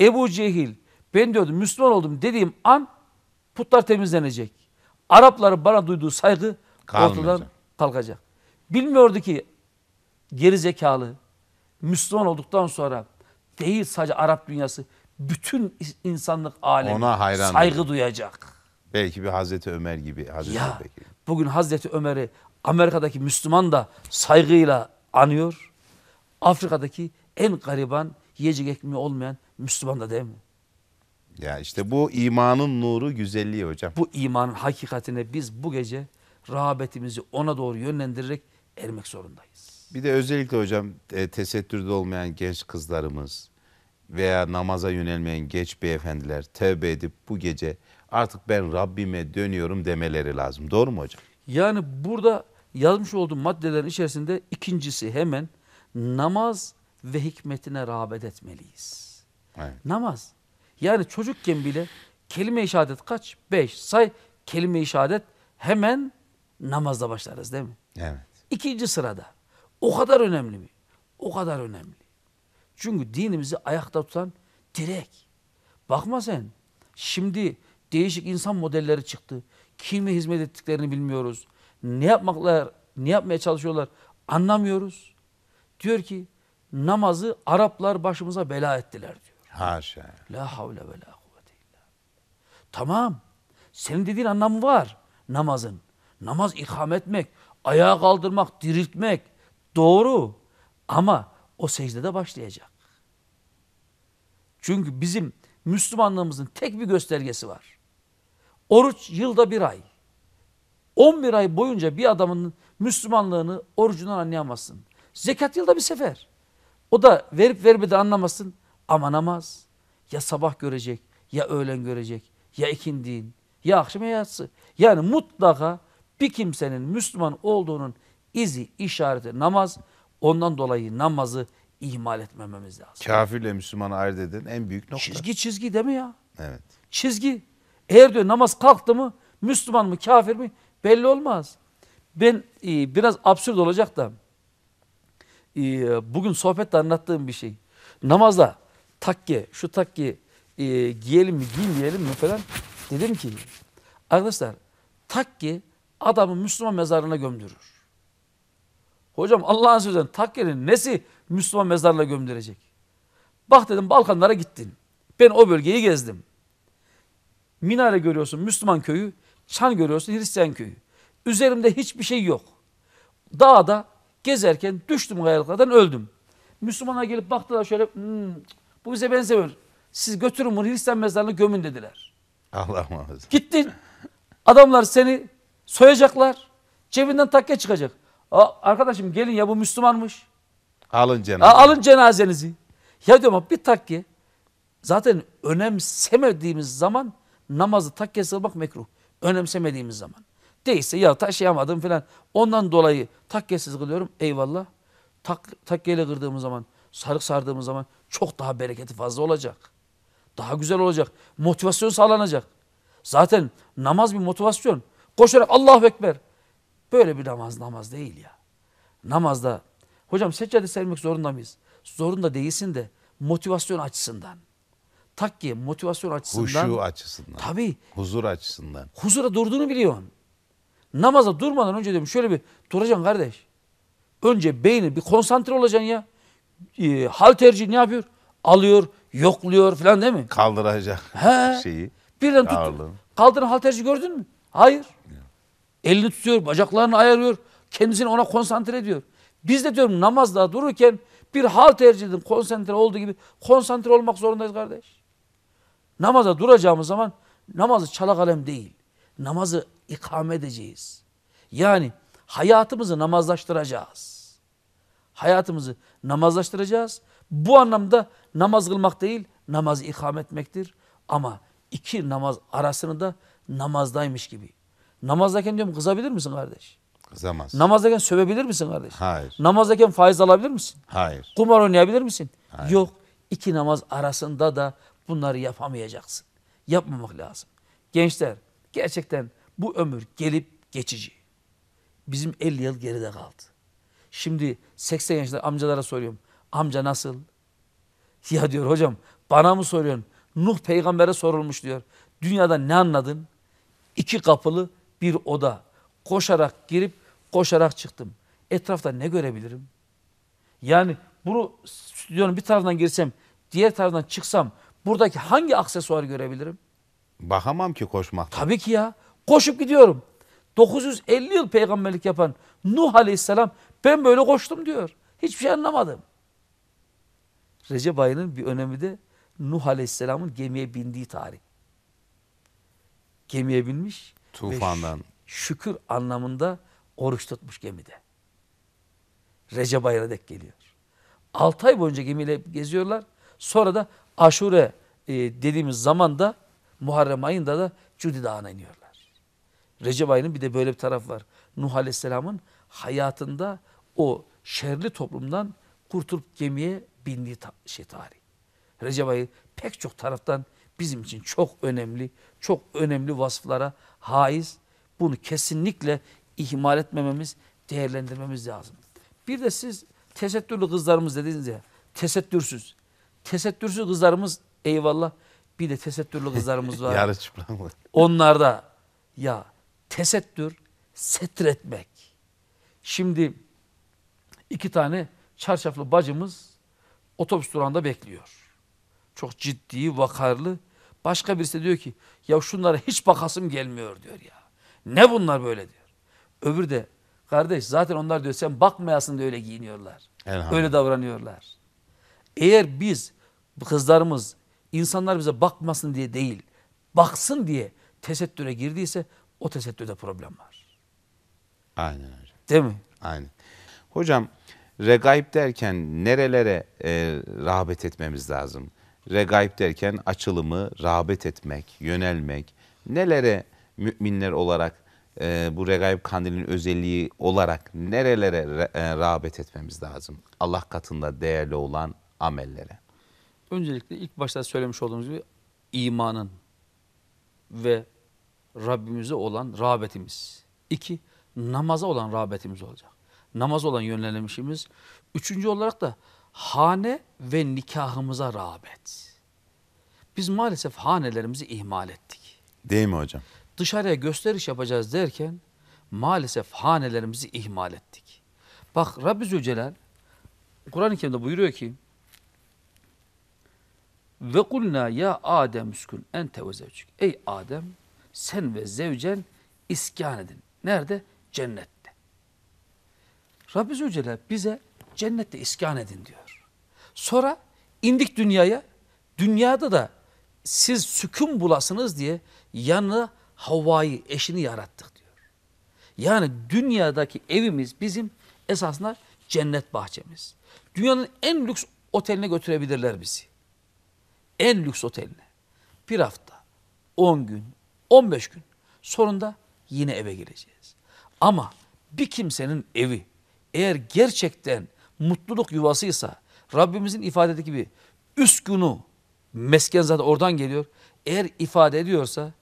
Ebu Cehil, ben diyordu Müslüman oldum dediğim an putlar temizlenecek. Arapların bana duyduğu saygı Kalmayacak. ortadan kalkacak. Bilmiyordu ki geri zekalı Müslüman olduktan sonra değil sadece Arap dünyası bütün insanlık alemi Ona hayran saygı duyacak. Belki bir Hazreti Ömer gibi, Hazreti Ya Bekir. bugün Hazreti Ömer'i Amerika'daki Müslüman da saygıyla anıyor. Afrika'daki en gariban yiyecek ekmeği olmayan Müslüman da değil mi? Ya işte bu imanın nuru, güzelliği hocam. Bu imanın hakikatine biz bu gece rağbetimizi ona doğru yönlendirerek ermek zorundayız. Bir de özellikle hocam e, tesettürde olmayan genç kızlarımız veya namaza yönelmeyen genç beyefendiler tövbe edip bu gece artık ben Rabbime dönüyorum demeleri lazım. Doğru mu hocam? Yani burada yazmış olduğum maddelerin içerisinde ikincisi hemen namaz ve hikmetine rağbet etmeliyiz. Evet. Namaz. Yani çocukken bile kelime-i şehadet kaç? Beş. Say kelime-i şehadet hemen namazda başlarız değil mi? Evet. İkinci sırada. O kadar önemli mi? O kadar önemli. Çünkü dinimizi ayakta tutan direk. Bakma sen. Şimdi değişik insan modelleri çıktı. Kime hizmet ettiklerini bilmiyoruz. Ne yapmaklar, ne yapmaya çalışıyorlar anlamıyoruz. Diyor ki namazı Araplar başımıza bela ettiler diyor. Haşa. La havle ve la kuvvete illa. Tamam. Senin dediğin anlamı var namazın. Namaz ikame etmek, ayağa kaldırmak, diriltmek. Doğru. Ama o secdede başlayacak. Çünkü bizim Müslümanlığımızın tek bir göstergesi var. Oruç yılda bir ay. 11 ay boyunca bir adamın Müslümanlığını orucundan anlayamazsın. Zekat yılda bir sefer. O da verip vermeden anlamazsın. Ama namaz ya sabah görecek, ya öğlen görecek, ya ikindin, ya akşam ya yatsı. Yani mutlaka bir kimsenin Müslüman olduğunun izi, işareti namaz. Ondan dolayı namazı ihmal etmememiz lazım. Kafirle Müslümanı ayırt eden en büyük nokta. Çizgi çizgi değil mi ya? Evet. Çizgi. Eğer diyor namaz kalktı mı Müslüman mı kafir mi belli olmaz. Ben e, biraz absürt olacak da e, bugün sohbette anlattığım bir şey. Namazda takke şu takke e, giyelim mi giymeyelim mi falan dedim ki arkadaşlar takke adamı Müslüman mezarına gömdürür. Hocam Allah'ın sözünden takkenin nesi Müslüman mezarına gömdürecek? Bak dedim Balkanlara gittin. Ben o bölgeyi gezdim. Minare görüyorsun Müslüman köyü, çan görüyorsun Hristiyan köyü. Üzerimde hiçbir şey yok. Dağda gezerken düştüm kayalıklardan öldüm. Müslümanlar gelip baktılar şöyle "Hmm, bu bize benzemiyor. Siz götürün bunu Hristiyan mezarlığına gömün dediler. Allah muhafaza. Gittin. Adamlar seni soyacaklar. Cebinden takke çıkacak. Aa, arkadaşım gelin ya bu Müslümanmış. Alın Aa, cenaze. alın cenazenizi. Ya diyorum bir takke. Zaten önemsemediğimiz zaman namazı takke sığmak mekruh. Önemsemediğimiz zaman. Değilse ya taşıyamadım falan. Ondan dolayı takkesiz kılıyorum. Eyvallah. Tak, takkeyle kırdığımız zaman, sarık sardığımız zaman çok daha bereketi fazla olacak. Daha güzel olacak. Motivasyon sağlanacak. Zaten namaz bir motivasyon. Koşarak Allahu Ekber. Böyle bir namaz namaz değil ya. Namazda hocam seccade sermek zorunda mıyız? Zorunda değilsin de motivasyon açısından. Takke motivasyon açısından. Huşu açısından. Tabii Huzur açısından. huzura durduğunu biliyorsun. Namaza durmadan önce diyorum şöyle bir duracaksın kardeş. Önce beyni bir konsantre olacaksın ya. Ee, hal tercihi ne yapıyor? Alıyor, yokluyor falan değil mi? Kaldıracak He. şeyi. Birden tut. Kaldıran hal tercihi gördün mü? Hayır. Elini tutuyor, bacaklarını ayarıyor. Kendisini ona konsantre ediyor. Biz de diyorum namazda dururken bir hal tercihinin konsantre olduğu gibi konsantre olmak zorundayız kardeş. Namaza duracağımız zaman namazı çala kalem değil. Namazı ikame edeceğiz. Yani hayatımızı namazlaştıracağız. Hayatımızı namazlaştıracağız. Bu anlamda namaz kılmak değil, namazı ikame etmektir. Ama iki namaz arasını da namazdaymış gibi. Namazdayken diyorum kızabilir misin kardeş? Kızamaz. Namazdayken sövebilir misin kardeş? Hayır. Namazdayken faiz alabilir misin? Hayır. Kumar oynayabilir misin? Hayır. Yok. İki namaz arasında da bunları yapamayacaksın. Yapmamak lazım. Gençler gerçekten bu ömür gelip geçici. Bizim 50 yıl geride kaldı. Şimdi 80 yaşında amcalara soruyorum. Amca nasıl? Ya diyor hocam bana mı soruyorsun? Nuh peygambere sorulmuş diyor. Dünyada ne anladın? İki kapılı bir oda. Koşarak girip koşarak çıktım. Etrafta ne görebilirim? Yani bunu stüdyonun bir tarafından girsem, diğer taraftan çıksam buradaki hangi aksesuarı görebilirim? Bakamam ki koşmakta. Tabii ki ya. Koşup gidiyorum. 950 yıl peygamberlik yapan Nuh Aleyhisselam ben böyle koştum diyor. Hiçbir şey anlamadım. Recep ayının bir önemi de Nuh Aleyhisselam'ın gemiye bindiği tarih. Gemiye binmiş. Tufandan. şükür anlamında oruç tutmuş gemide. Recep ayına dek geliyor. 6 ay boyunca gemiyle geziyorlar. Sonra da aşure e, dediğimiz zamanda Muharrem ayında da Cudi Dağı'na iniyorlar. Recep ayının bir de böyle bir taraf var. Nuh Aleyhisselam'ın hayatında o şerli toplumdan kurtulup gemiye bindiği ta- şey tarih. Recep ayı pek çok taraftan bizim için çok önemli, çok önemli vasıflara haiz. Bunu kesinlikle ihmal etmememiz, değerlendirmemiz lazım. Bir de siz tesettürlü kızlarımız dediniz ya, tesettürsüz. Tesettürsüz kızlarımız eyvallah. Bir de tesettürlü kızlarımız var. Yarı çıplak. Onlarda ya tesettür setretmek. Şimdi iki tane çarşaflı bacımız otobüs durağında bekliyor. Çok ciddi, vakarlı. Başka birisi de diyor ki ya şunlara hiç bakasım gelmiyor diyor ya. Ne bunlar böyle diyor. Öbürü de kardeş zaten onlar diyor sen bakmayasın da öyle giyiniyorlar. Öyle davranıyorlar. Eğer biz kızlarımız insanlar bize bakmasın diye değil, baksın diye tesettüre girdiyse o tesettürde problem var. Aynen hocam. Değil mi? Aynen. Hocam regaib derken nerelere e, rağbet etmemiz lazım? Regaib derken açılımı, rağbet etmek, yönelmek. Nelere müminler olarak e, bu regaib kandilinin özelliği olarak nerelere re- e, rağbet etmemiz lazım? Allah katında değerli olan amellere. Öncelikle ilk başta söylemiş olduğumuz gibi imanın ve Rabbimize olan rağbetimiz. İki, namaza olan rağbetimiz olacak. Namaz olan yönlenmişimiz. Üçüncü olarak da hane ve nikahımıza rağbet. Biz maalesef hanelerimizi ihmal ettik. Değil mi hocam? Dışarıya gösteriş yapacağız derken maalesef hanelerimizi ihmal ettik. Bak Rabbi Zülcelal Kur'an-ı Kerim'de buyuruyor ki ve kulna ya Adem üskün ente ve zevcük. Ey Adem sen ve zevcen iskan edin. Nerede? Cennette. Rabbi Zülcelal bize cennette iskan edin diyor. Sonra indik dünyaya. Dünyada da siz sükun bulasınız diye yanına Havva'yı eşini yarattık diyor. Yani dünyadaki evimiz bizim esasında cennet bahçemiz. Dünyanın en lüks oteline götürebilirler bizi. En lüks oteline. Bir hafta, 10 gün, 15 gün sonunda yine eve geleceğiz. Ama bir kimsenin evi eğer gerçekten mutluluk yuvasıysa Rabbimizin ifade ettiği gibi üskunu mesken zaten oradan geliyor. Eğer ifade ediyorsa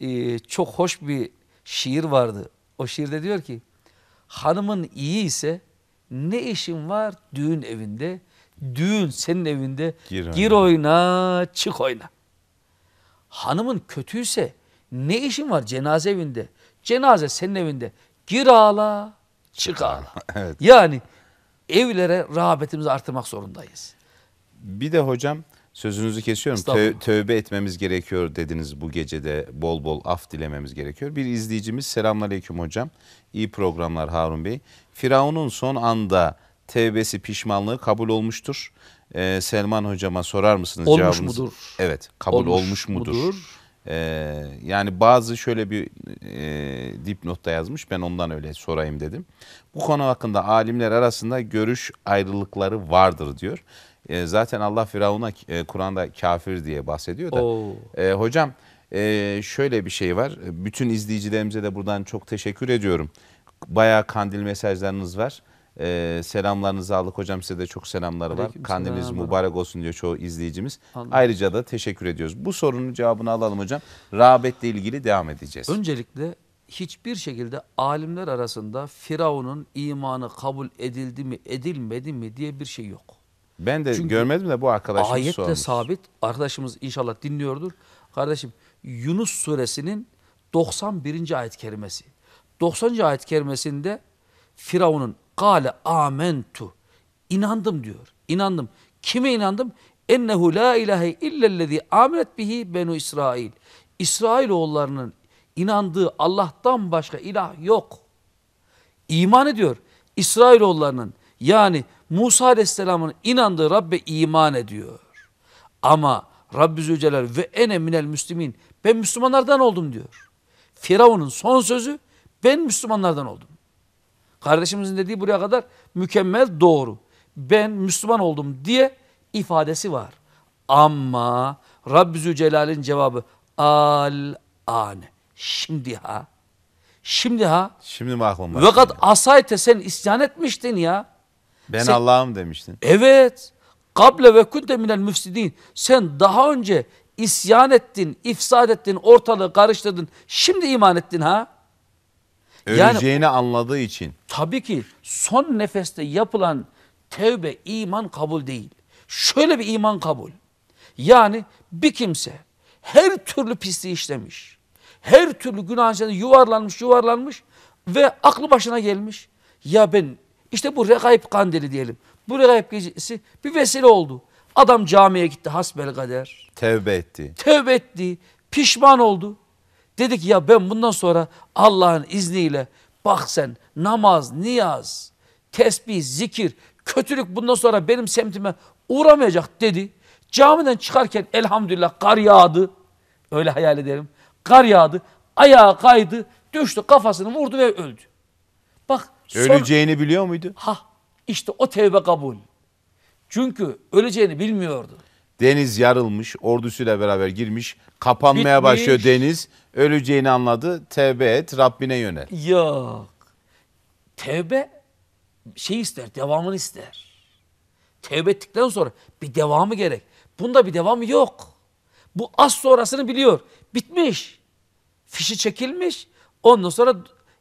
e, çok hoş bir şiir vardı. O şiirde diyor ki hanımın iyi ise ne işin var düğün evinde? Düğün senin evinde. Gir Gir, oyna. oyna, çık oyna. Hanımın kötüyse ne işin var cenaze evinde? Cenaze senin evinde. Gir ağla, çık ağla. Evet. Yani evlere rağbetimizi artırmak zorundayız. Bir de hocam sözünüzü kesiyorum. Tö- tövbe etmemiz gerekiyor dediniz bu gecede bol bol af dilememiz gerekiyor. Bir izleyicimiz selamünaleyküm hocam. İyi programlar Harun Bey. Firavun'un son anda tevbesi pişmanlığı kabul olmuştur. Ee, Selman hocama sorar mısınız Olmuş cevabınızı? mudur? Evet kabul olmuş, Olmuş mudur? mudur? Ee, yani bazı şöyle bir e, dipnotta yazmış ben ondan öyle sorayım dedim. Bu konu hakkında alimler arasında görüş ayrılıkları vardır diyor. E, zaten Allah Firavun'a e, Kur'an'da kafir diye bahsediyor da. Oo. E, hocam e, şöyle bir şey var. Bütün izleyicilerimize de buradan çok teşekkür ediyorum. Bayağı kandil mesajlarınız var. E, selamlarınızı aldık hocam size de çok selamları var. Aleyküm Kandiliniz selam. mübarek olsun diyor çoğu izleyicimiz. Anladım. Ayrıca da teşekkür ediyoruz. Bu sorunun cevabını alalım hocam. Rağbetle ilgili devam edeceğiz. Öncelikle hiçbir şekilde alimler arasında Firavun'un imanı kabul edildi mi edilmedi mi diye bir şey yok. Ben de Çünkü görmedim de bu arkadaşımız Ayetle sormuş. sabit arkadaşımız inşallah dinliyordur. Kardeşim Yunus suresinin 91. ayet kerimesi. 90. ayet kerimesinde Firavun'un kale amentu inandım diyor. İnandım. Kime inandım? Ennehu la ilahe illellezi amenet bihi benu İsrail. İsrailoğullarının inandığı Allah'tan başka ilah yok. İman ediyor. İsrailoğullarının yani Musa Aleyhisselam'ın inandığı Rabbe iman ediyor. Ama Rabbi Zülcelal ve ene minel müslimin ben Müslümanlardan oldum diyor. Firavun'un son sözü ben Müslümanlardan oldum. Kardeşimizin dediği buraya kadar mükemmel doğru. Ben Müslüman oldum diye ifadesi var. Ama Rabbi Zülcelal'in cevabı al ane. Şimdi ha. Şimdi ha. Şimdi mi aklıma? Fakat geldi? asayte sen isyan etmiştin ya. Ben sen- Allah'ım demiştin. Evet. Kable ve kunte minel müfsidin. Sen daha önce isyan ettin, ifsad ettin, ortalığı karıştırdın. Şimdi iman ettin ha? Yani- Öleceğini anladığı için. Tabii ki son nefeste yapılan tevbe iman kabul değil. Şöyle bir iman kabul. Yani bir kimse her türlü pisliği işlemiş. Her türlü günah içinde yuvarlanmış yuvarlanmış ve aklı başına gelmiş. Ya ben işte bu regaib kandili diyelim. Bu regaib gecesi bir vesile oldu. Adam camiye gitti hasbel kader. Tevbe etti. Tövbe etti, pişman oldu. Dedi ki ya ben bundan sonra Allah'ın izniyle bak sen namaz, niyaz, tesbih, zikir, kötülük bundan sonra benim semtime uğramayacak dedi. Camiden çıkarken elhamdülillah kar yağdı. Öyle hayal edelim. Kar yağdı, ayağa kaydı, düştü kafasını vurdu ve öldü. Bak Öleceğini biliyor muydu? ha işte o tevbe kabul. Çünkü öleceğini bilmiyordu. Deniz yarılmış, ordusuyla beraber girmiş, kapanmaya Bitmiş. başlıyor deniz. Öleceğini anladı. Tevbe et, Rabbine yönel. Yok. Tevbe şey ister, devamını ister. Tevbe ettikten sonra bir devamı gerek. Bunda bir devamı yok. Bu az sonrasını biliyor. Bitmiş. Fişi çekilmiş. Ondan sonra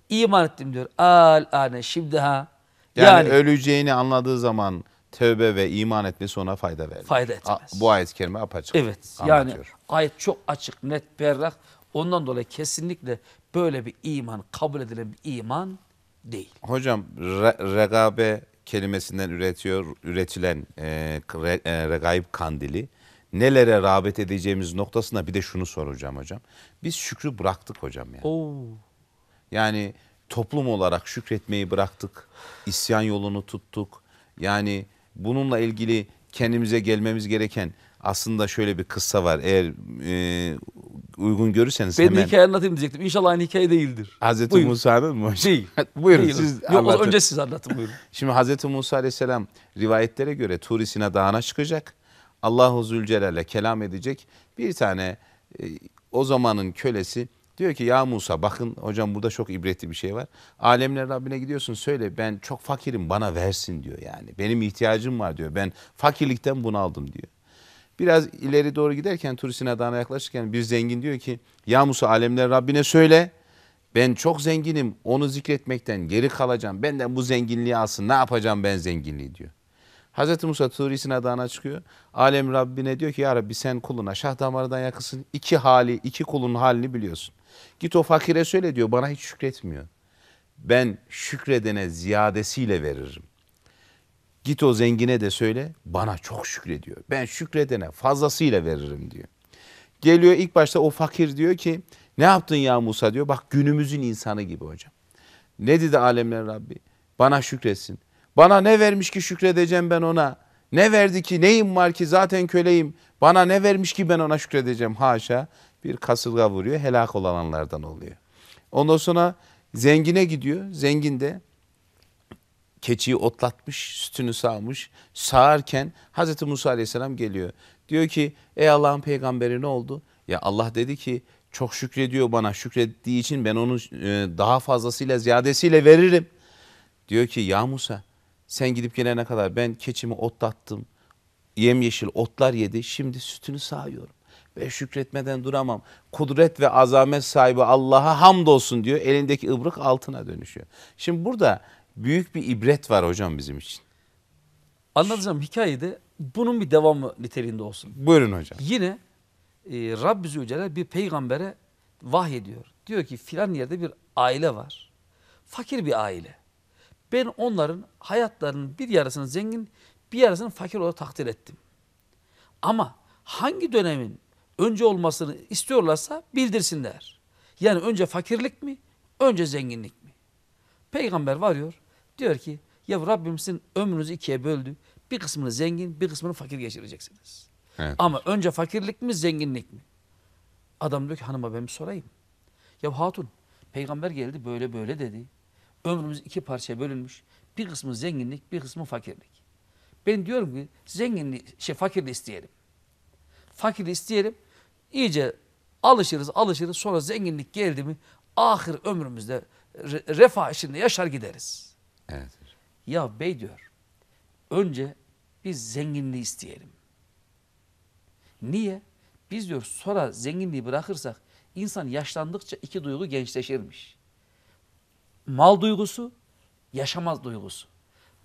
iman ettim diyor. Al ane şimdi ha. Yani, öleceğini anladığı zaman tövbe ve iman etmesi ona fayda verdi. Fayda etmez. Bu ayet-i kerime apaçık Evet. Yani anlatıyor. ayet çok açık, net, berrak. Ondan dolayı kesinlikle böyle bir iman kabul edilen bir iman değil. Hocam re- regabe kelimesinden üretiyor üretilen e, re, e, regaib kandili nelere rağbet edeceğimiz noktasında bir de şunu soracağım hocam. Biz şükrü bıraktık hocam ya. Oo. Yani toplum olarak şükretmeyi bıraktık. İsyan yolunu tuttuk. Yani bununla ilgili kendimize gelmemiz gereken Aslında şöyle bir kıssa var. Eğer e, uygun görürseniz Ben hemen hikaye anlatayım diyecektim. İnşallah aynı hikaye değildir. Hazreti Buyurun. Musa'nın mı? Değil. Buyurun Değil. siz Yok, anlatın. önce siz anlatın buyurun. Şimdi Hazreti Musa Aleyhisselam rivayetlere göre Tur Sina Dağı'na çıkacak. Allahu Zülcelal'le kelam edecek. Bir tane e, o zamanın kölesi diyor ki ya Musa bakın hocam burada çok ibretli bir şey var. Alemler Rabbine gidiyorsun söyle ben çok fakirim bana versin diyor yani. Benim ihtiyacım var diyor. Ben fakirlikten bunaldım diyor. Biraz ileri doğru giderken Tur Sina Dağı'na yaklaşırken bir zengin diyor ki ya Musa alemler Rabbine söyle ben çok zenginim onu zikretmekten geri kalacağım. Benden bu zenginliği alsın ne yapacağım ben zenginliği diyor. Hazreti Musa Turi Sina Dağı'na çıkıyor. Alem Rabbine diyor ki ya Rabbi sen kuluna şah damarından yakısın. iki hali, iki kulun halini biliyorsun. Git o fakire söyle diyor bana hiç şükretmiyor. Ben şükredene ziyadesiyle veririm. Git o zengine de söyle bana çok şükrediyor. Ben şükredene fazlasıyla veririm diyor. Geliyor ilk başta o fakir diyor ki ne yaptın ya Musa diyor. Bak günümüzün insanı gibi hocam. Ne dedi alemler Rabbi? Bana şükretsin. Bana ne vermiş ki şükredeceğim ben ona? Ne verdi ki neyim var ki zaten köleyim. Bana ne vermiş ki ben ona şükredeceğim haşa. Bir kasırga vuruyor helak olanlardan oluyor. Ondan sonra zengine gidiyor. Zengin de keçiyi otlatmış, sütünü sağmış. Sağarken Hazreti Musa Aleyhisselam geliyor. Diyor ki ey Allah'ın peygamberi ne oldu? Ya Allah dedi ki çok şükrediyor bana. Şükrettiği için ben onu e, daha fazlasıyla ziyadesiyle veririm. Diyor ki ya Musa sen gidip gelene kadar ben keçimi otlattım. Yemyeşil otlar yedi. Şimdi sütünü sağıyorum. Ve şükretmeden duramam. Kudret ve azamet sahibi Allah'a hamdolsun diyor. Elindeki ıbrık altına dönüşüyor. Şimdi burada büyük bir ibret var hocam bizim için. Anlatacağım hikayede bunun bir devamı niteliğinde olsun. Buyurun hocam. Yine e, Rabbi Zülcelal bir peygambere vahyediyor. Diyor ki filan yerde bir aile var. Fakir bir aile. Ben onların hayatlarının bir yarısını zengin, bir yarısını fakir olarak takdir ettim. Ama hangi dönemin önce olmasını istiyorlarsa bildirsinler. Yani önce fakirlik mi, önce zenginlik mi? Peygamber varıyor. Diyor ki ya Rabbim sizin ömrünüzü ikiye böldü. Bir kısmını zengin, bir kısmını fakir geçireceksiniz. Evet. Ama önce fakirlik mi, zenginlik mi? Adam diyor ki hanıma ben bir sorayım. Ya hatun, peygamber geldi böyle böyle dedi. Ömrümüz iki parçaya bölünmüş. Bir kısmı zenginlik, bir kısmı fakirlik. Ben diyorum ki zenginliği, şey fakirliği isteyelim. Fakirliği isteyelim. İyice alışırız, alışırız. Sonra zenginlik geldi mi ahir ömrümüzde re- refah içinde yaşar gideriz. Evet. Ya bey diyor, önce biz zenginliği isteyelim. Niye? Biz diyor sonra zenginliği bırakırsak insan yaşlandıkça iki duygu gençleşirmiş. Mal duygusu, yaşamaz duygusu.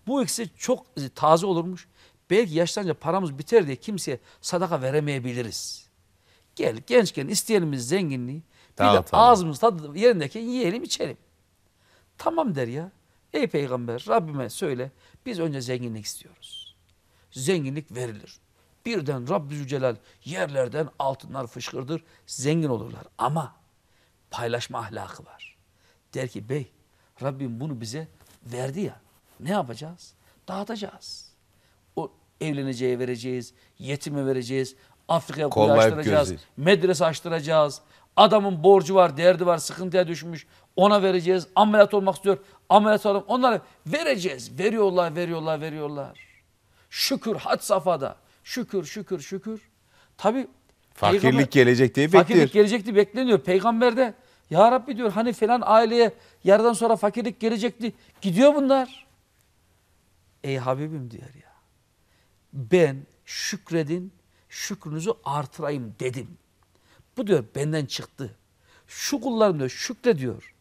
Bu ikisi çok taze olurmuş. Belki yaşlanınca paramız biter diye kimseye sadaka veremeyebiliriz. Gel gençken isteyelim biz zenginliği. Bir de Dağıtalım. ağzımız tadı yerindeyken yiyelim içelim. Tamam der ya. Ey peygamber Rabbime söyle biz önce zenginlik istiyoruz. Zenginlik verilir. Birden Rabbi Zülcelal yerlerden altınlar fışkırdır. Zengin olurlar. Ama paylaşma ahlakı var. Der ki bey Rabbim bunu bize verdi ya. Ne yapacağız? Dağıtacağız. O evleneceğe vereceğiz. Yetime vereceğiz. Afrika'ya kuyu açtıracağız. Medrese açtıracağız. Adamın borcu var, derdi var, sıkıntıya düşmüş. Ona vereceğiz. Ameliyat olmak istiyor. Ameliyat olalım. Onlara vereceğiz. Veriyorlar, veriyorlar, veriyorlar. Şükür had safhada. Şükür, şükür, şükür. Tabi Fakirlik gelecek diye bekliyor. Fakirlik gelecekti bekleniyor. Peygamber de ya Rabbi diyor hani falan aileye yarıdan sonra fakirlik gelecekti. Gidiyor bunlar. Ey Habibim diyor ya. Ben şükredin, şükrünüzü artırayım dedim. Bu diyor benden çıktı. Şu kullarım diyor şükrediyor.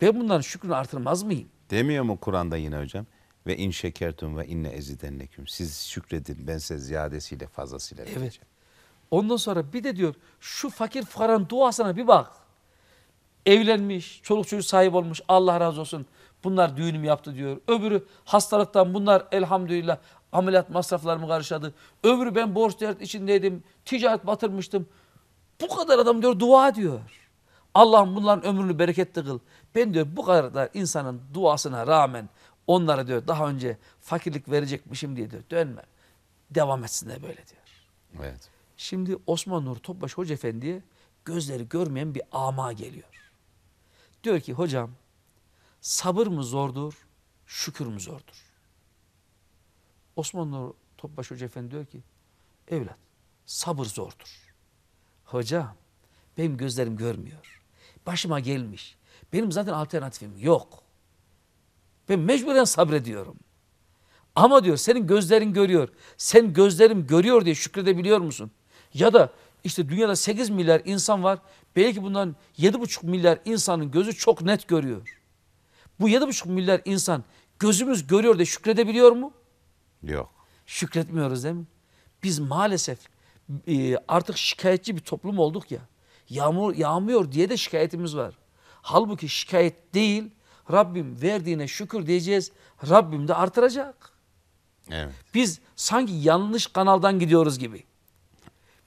Ben bunların şükrünü artırmaz mıyım? Demiyor mu Kur'an'da yine hocam? Ve in şekertum ve inne ezidenneküm. Siz şükredin ben size ziyadesiyle fazlasıyla vereceğim. Evet. Ondan sonra bir de diyor şu fakir fukaranın duasına bir bak. Evlenmiş, çoluk çocuk sahip olmuş Allah razı olsun. Bunlar düğünümü yaptı diyor. Öbürü hastalıktan bunlar elhamdülillah ameliyat masraflarımı karşıladı. Öbürü ben borç dert içindeydim. Ticaret batırmıştım. Bu kadar adam diyor dua diyor. Allah'ım bunların ömrünü bereketli kıl. Ben diyor bu kadar da insanın duasına rağmen onlara diyor daha önce fakirlik verecekmişim diye diyor dönme. Devam etsinler böyle diyor. Evet. Şimdi Osman Nur Topbaş Hoca Efendi'ye gözleri görmeyen bir ama geliyor. Diyor ki hocam sabır mı zordur, şükür mü zordur? Osman Nur Topbaş Hoca Efendi diyor ki evlat sabır zordur. Hocam benim gözlerim görmüyor. Başıma gelmiş. Benim zaten alternatifim yok. Ben mecburen sabrediyorum. Ama diyor senin gözlerin görüyor. Sen gözlerim görüyor diye şükredebiliyor musun? Ya da işte dünyada 8 milyar insan var. Belki bundan 7,5 milyar insanın gözü çok net görüyor. Bu 7,5 milyar insan gözümüz görüyor diye şükredebiliyor mu? Yok. Şükretmiyoruz değil mi? Biz maalesef e, artık şikayetçi bir toplum olduk ya. Yağmur yağmıyor diye de şikayetimiz var. Halbuki şikayet değil, Rabbim verdiğine şükür diyeceğiz. Rabbim de artıracak. Evet. Biz sanki yanlış kanaldan gidiyoruz gibi.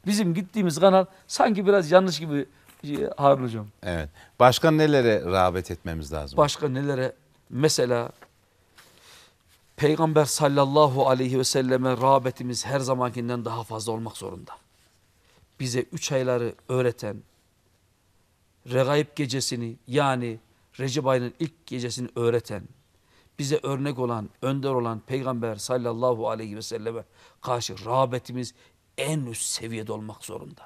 Bizim gittiğimiz kanal sanki biraz yanlış gibi e, Harun Hocam. Evet. Başka nelere rağbet etmemiz lazım? Başka nelere? Mesela Peygamber sallallahu aleyhi ve selleme rağbetimiz her zamankinden daha fazla olmak zorunda. Bize üç ayları öğreten, Regaib gecesini yani Recep ayının ilk gecesini öğreten, bize örnek olan, önder olan Peygamber sallallahu aleyhi ve selleme karşı rağbetimiz en üst seviyede olmak zorunda.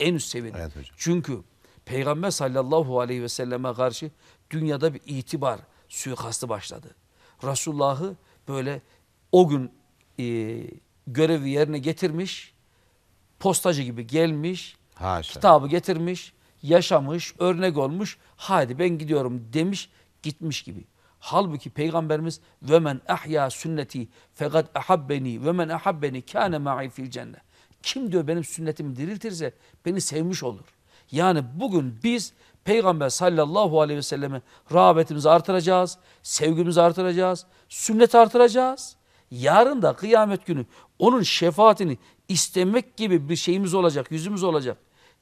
En üst seviyede. Evet hocam. Çünkü Peygamber sallallahu aleyhi ve selleme karşı dünyada bir itibar suikastı başladı. Resulullah'ı böyle o gün e, görevi yerine getirmiş, postacı gibi gelmiş, Haşa. kitabı getirmiş, yaşamış, örnek olmuş, haydi ben gidiyorum demiş, gitmiş gibi. Halbuki Peygamberimiz ve men ahya sünneti fekad ahabbeni ve men ahabbeni kâne ma'i fil cennet. Kim diyor benim sünnetimi diriltirse beni sevmiş olur. Yani bugün biz Peygamber sallallahu aleyhi ve selleme rağbetimizi artıracağız, sevgimizi artıracağız, sünneti artıracağız. Yarın da kıyamet günü onun şefaatini istemek gibi bir şeyimiz olacak, yüzümüz olacak.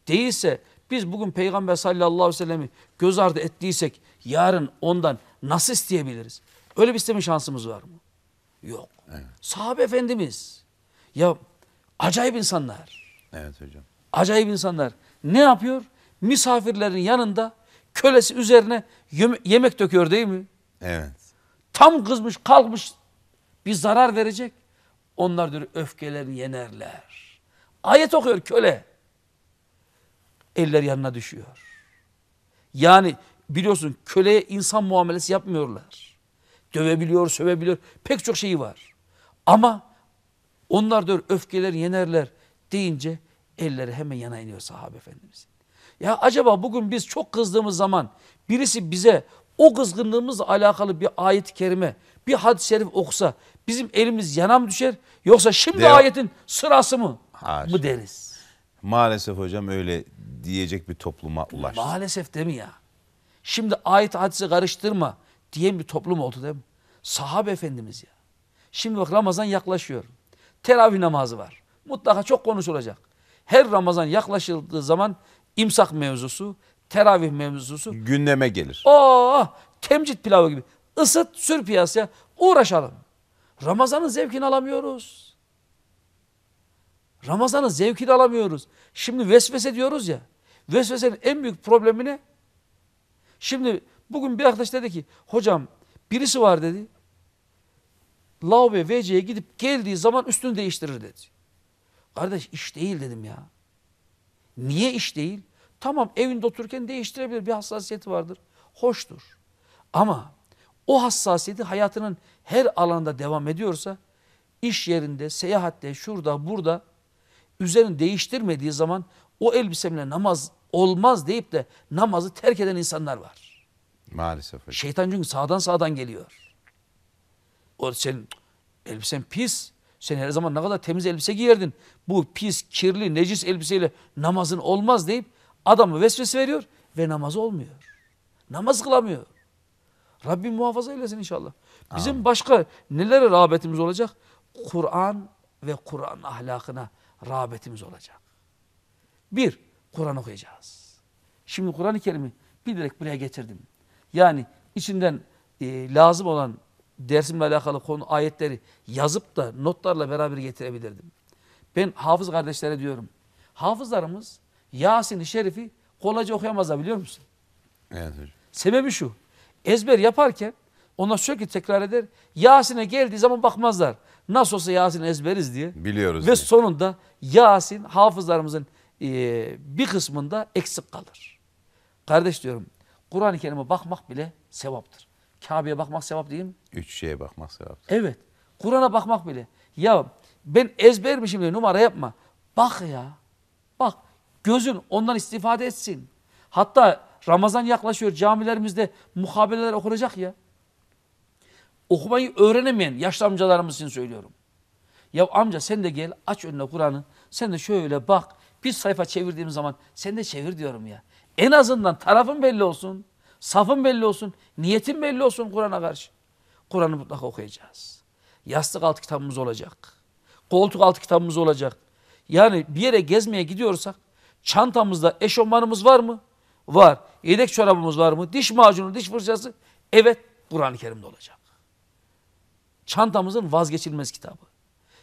Değilse biz bugün Peygamber sallallahu aleyhi ve sellemi göz ardı ettiysek yarın ondan nasıl isteyebiliriz? Öyle bir isteme şansımız var mı? Yok. Sahabe efendimiz ya acayip insanlar. Evet hocam. Acayip insanlar. Ne yapıyor? Misafirlerin yanında kölesi üzerine yeme- yemek döküyor değil mi? Evet. Tam kızmış kalkmış bir zarar verecek. Onlar diyor öfkelerini yenerler. Ayet okuyor köle. Eller yanına düşüyor. Yani biliyorsun köleye insan muamelesi yapmıyorlar. Dövebiliyor, sövebiliyor. Pek çok şeyi var. Ama onlar diyor öfkeleri yenerler deyince elleri hemen yana iniyor sahabe efendimizin. Ya acaba bugün biz çok kızdığımız zaman birisi bize o kızgınlığımızla alakalı bir ayet-i kerime, bir hadis-i şerif okusa bizim elimiz yana mı düşer? Yoksa şimdi Devam. ayetin sırası mı? Haşa. Mı deriz? Maalesef hocam öyle diyecek bir topluma ulaştık. Maalesef değil mi ya? Şimdi ayet hadisi karıştırma diyen bir toplum oldu değil mi? Sahabe efendimiz ya. Şimdi bak Ramazan yaklaşıyor. Teravih namazı var. Mutlaka çok konuşulacak. Her Ramazan yaklaşıldığı zaman imsak mevzusu, teravih mevzusu. Gündeme gelir. Oh temcit pilavı gibi. Isıt sür piyasaya uğraşalım. Ramazanın zevkini alamıyoruz. Ramazanın zevkini alamıyoruz. Şimdi vesvese diyoruz ya. Vesvesenin en büyük problemi ne? Şimdi bugün bir arkadaş dedi ki hocam birisi var dedi. Lavaboya WC'ye gidip geldiği zaman üstünü değiştirir dedi. Kardeş iş değil dedim ya. Niye iş değil? Tamam evinde otururken değiştirebilir bir hassasiyeti vardır. Hoştur. Ama o hassasiyeti hayatının her alanda devam ediyorsa iş yerinde, seyahatte, şurada, burada üzerini değiştirmediği zaman o elbisemle namaz olmaz deyip de namazı terk eden insanlar var. Maalesef hocam. Şeytan çünkü sağdan sağdan geliyor. O senin elbisen pis. Sen her zaman ne kadar temiz elbise giyerdin. Bu pis, kirli, necis elbiseyle namazın olmaz deyip adamı vesvese veriyor ve namaz olmuyor. Namaz kılamıyor. Rabbim muhafaza eylesin inşallah. Bizim başka nelere rağbetimiz olacak? Kur'an ve Kur'an ahlakına rağbetimiz olacak. Bir, Kur'an okuyacağız. Şimdi Kur'an-ı Kerim'i bilerek buraya getirdim. Yani içinden e, lazım olan dersimle alakalı konu ayetleri yazıp da notlarla beraber getirebilirdim. Ben hafız kardeşlere diyorum. Hafızlarımız Yasin-i Şerif'i kolayca okuyamazlar biliyor musun? Evet hocam. Sebebi şu. Ezber yaparken onlar sürekli tekrar eder. Yasin'e geldiği zaman bakmazlar. Nasıl olsa Yasin ezberiz diye. Biliyoruz Ve diye. sonunda Yasin hafızlarımızın e, bir kısmında eksik kalır. Kardeş diyorum Kur'an-ı Kerim'e bakmak bile sevaptır. Kabe'ye bakmak sevap değil mi? Üç şeye bakmak sevap. Evet. Kur'an'a bakmak bile. Ya ben ezbermişim diye numara yapma. Bak ya. Bak. Gözün ondan istifade etsin. Hatta Ramazan yaklaşıyor. Camilerimizde muhabereler okunacak ya. Okumayı öğrenemeyen yaşlı amcalarımız için söylüyorum. Ya amca sen de gel aç önüne Kur'an'ı. Sen de şöyle bak. Bir sayfa çevirdiğim zaman sen de çevir diyorum ya. En azından tarafın belli olsun. Safın belli olsun. Niyetin belli olsun Kur'an'a karşı. Kur'an'ı mutlaka okuyacağız. Yastık altı kitabımız olacak. Koltuk altı kitabımız olacak. Yani bir yere gezmeye gidiyorsak çantamızda eşofmanımız var mı? Var. Yedek çorabımız var mı? Diş macunu, diş fırçası? Evet, Kur'an-ı Kerim'de olacak. Çantamızın vazgeçilmez kitabı.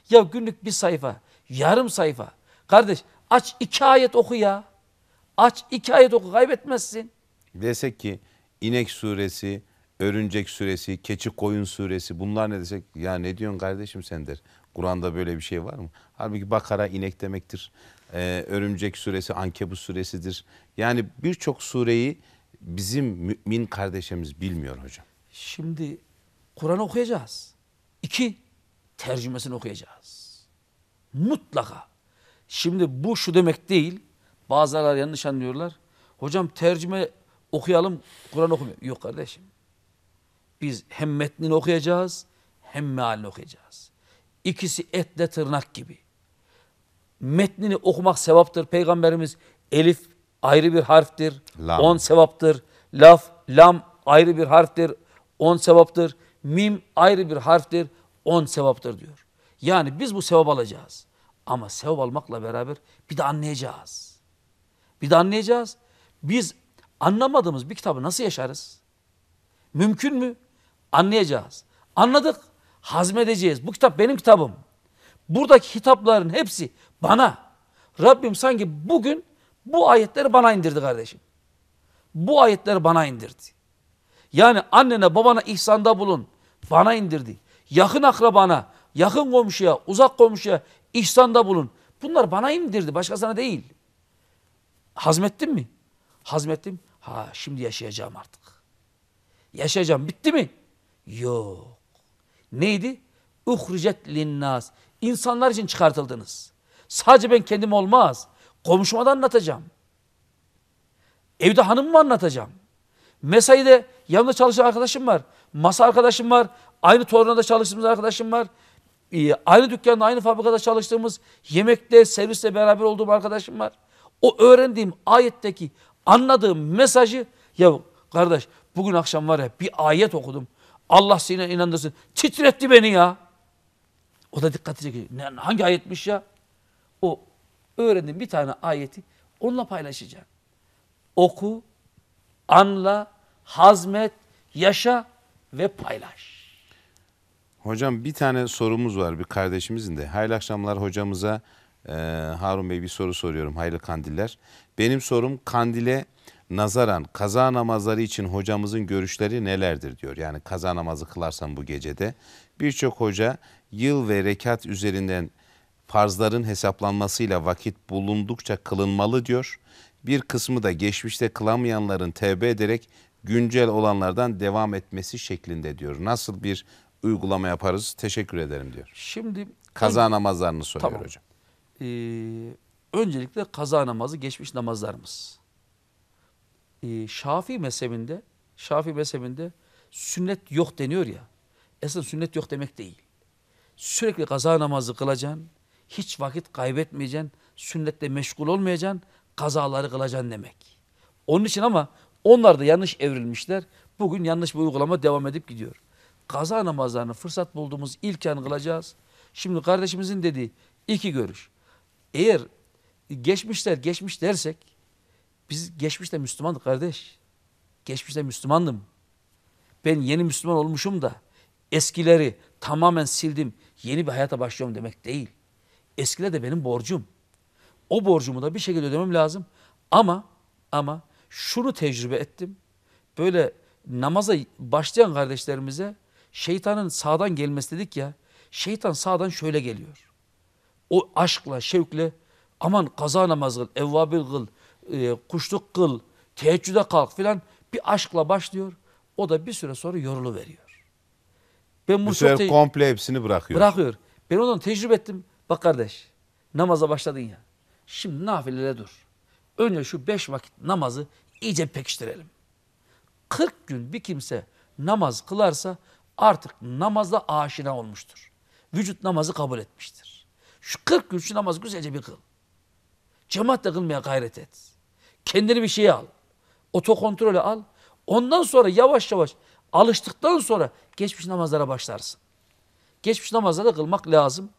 Ya günlük bir sayfa, yarım sayfa. Kardeş aç iki ayet oku ya. Aç iki ayet oku kaybetmezsin. Desek ki inek suresi, örümcek suresi, keçi koyun suresi bunlar ne desek ya ne diyorsun kardeşim sen der. Kur'an'da böyle bir şey var mı? Halbuki Bakara inek demektir. Ee, örümcek suresi Ankebut suresidir. Yani birçok sureyi bizim mümin kardeşimiz bilmiyor hocam. Şimdi Kur'an okuyacağız. İki, tercümesini okuyacağız. Mutlaka. Şimdi bu şu demek değil. Bazıları yanlış anlıyorlar. Hocam tercüme okuyalım, Kur'an okumuyor. Yok kardeşim. Biz hem metnini okuyacağız, hem mealini okuyacağız. İkisi etle tırnak gibi. Metnini okumak sevaptır. Peygamberimiz elif ayrı bir harftir. Lam. On sevaptır. Laf, lam ayrı bir harftir. On sevaptır. Mim ayrı bir harftir. On sevaptır diyor. Yani biz bu sevap alacağız. Ama sevap almakla beraber bir de anlayacağız. Bir de anlayacağız. Biz anlamadığımız bir kitabı nasıl yaşarız? Mümkün mü? Anlayacağız. Anladık. Hazmedeceğiz. Bu kitap benim kitabım. Buradaki hitapların hepsi bana. Rabbim sanki bugün bu ayetleri bana indirdi kardeşim. Bu ayetleri bana indirdi. Yani annene babana ihsanda bulun. Bana indirdi. Yakın akrabana, yakın komşuya, uzak komşuya ihsanda bulun. Bunlar bana indirdi. Başkasına değil. Hazmettin mi? Hazmettim. Ha şimdi yaşayacağım artık. Yaşayacağım. Bitti mi? Yok. Neydi? Uhricet linnas. İnsanlar için çıkartıldınız. Sadece ben kendim olmaz. Komşuma da anlatacağım. Evde hanımıma anlatacağım. Mesaide yanımda çalışan arkadaşım var. Masa arkadaşım var. Aynı tornada çalıştığımız arkadaşım var. Ee, Aynı dükkanda, aynı fabrikada çalıştığımız, yemekte, serviste beraber olduğum arkadaşım var. O öğrendiğim ayetteki anladığım mesajı ya kardeş bugün akşam var ya bir ayet okudum. Allah seni inandırsın. Titretti beni ya. O da dikkat çekiyor. Ne, hangi ayetmiş ya? O öğrendiğim bir tane ayeti onunla paylaşacaksın. Oku, anla, hazmet, yaşa ve paylaş. Hocam bir tane sorumuz var bir kardeşimizin de. Hayırlı akşamlar hocamıza e, Harun Bey bir soru soruyorum. Hayırlı kandiller. Benim sorum kandile nazaran kaza namazları için hocamızın görüşleri nelerdir diyor. Yani kaza namazı kılarsan bu gecede. Birçok hoca yıl ve rekat üzerinden farzların hesaplanmasıyla vakit bulundukça kılınmalı diyor. Bir kısmı da geçmişte kılamayanların tevbe ederek güncel olanlardan devam etmesi şeklinde diyor. Nasıl bir uygulama yaparız? Teşekkür ederim diyor. Şimdi Kaza namazlarını soruyor Tamam. hocam. Ee, öncelikle kaza namazı geçmiş namazlarımız. Ee, Şafii mezhebinde Şafii mezhebinde sünnet yok deniyor ya. Esas sünnet yok demek değil. Sürekli kaza namazı kılacaksın. Hiç vakit kaybetmeyeceksin. Sünnette meşgul olmayacaksın. Kazaları kılacaksın demek. Onun için ama onlar da yanlış evrilmişler. Bugün yanlış bir uygulama devam edip gidiyor. Kaza namazlarını fırsat bulduğumuz ilk an kılacağız. Şimdi kardeşimizin dediği iki görüş. Eğer geçmişler geçmiş dersek biz geçmişte Müslümandık kardeş. Geçmişte Müslümandım. Ben yeni Müslüman olmuşum da eskileri tamamen sildim. Yeni bir hayata başlıyorum demek değil. eskide de benim borcum. O borcumu da bir şekilde ödemem lazım. Ama ama şunu tecrübe ettim. Böyle namaza başlayan kardeşlerimize şeytanın sağdan gelmesi dedik ya. Şeytan sağdan şöyle geliyor. O aşkla, şevkle aman kaza namazı kıl, evvabil kıl, e, kuşluk kıl, teheccüde kalk filan bir aşkla başlıyor. O da bir süre sonra yorulu veriyor. Ben Bu sefer komple hepsini bırakıyor. Bırakıyor. Ben ondan tecrübe ettim. Bak kardeş namaza başladın ya. Şimdi nafilelere dur. Önce şu beş vakit namazı iyice pekiştirelim. 40 gün bir kimse namaz kılarsa artık namazda aşina olmuştur. Vücut namazı kabul etmiştir. Şu 40 gün şu namazı güzelce bir kıl. Cemaatle kılmaya gayret et. Kendini bir şeye al. Otokontrolü al. Ondan sonra yavaş yavaş alıştıktan sonra geçmiş namazlara başlarsın. Geçmiş namazları kılmak lazım.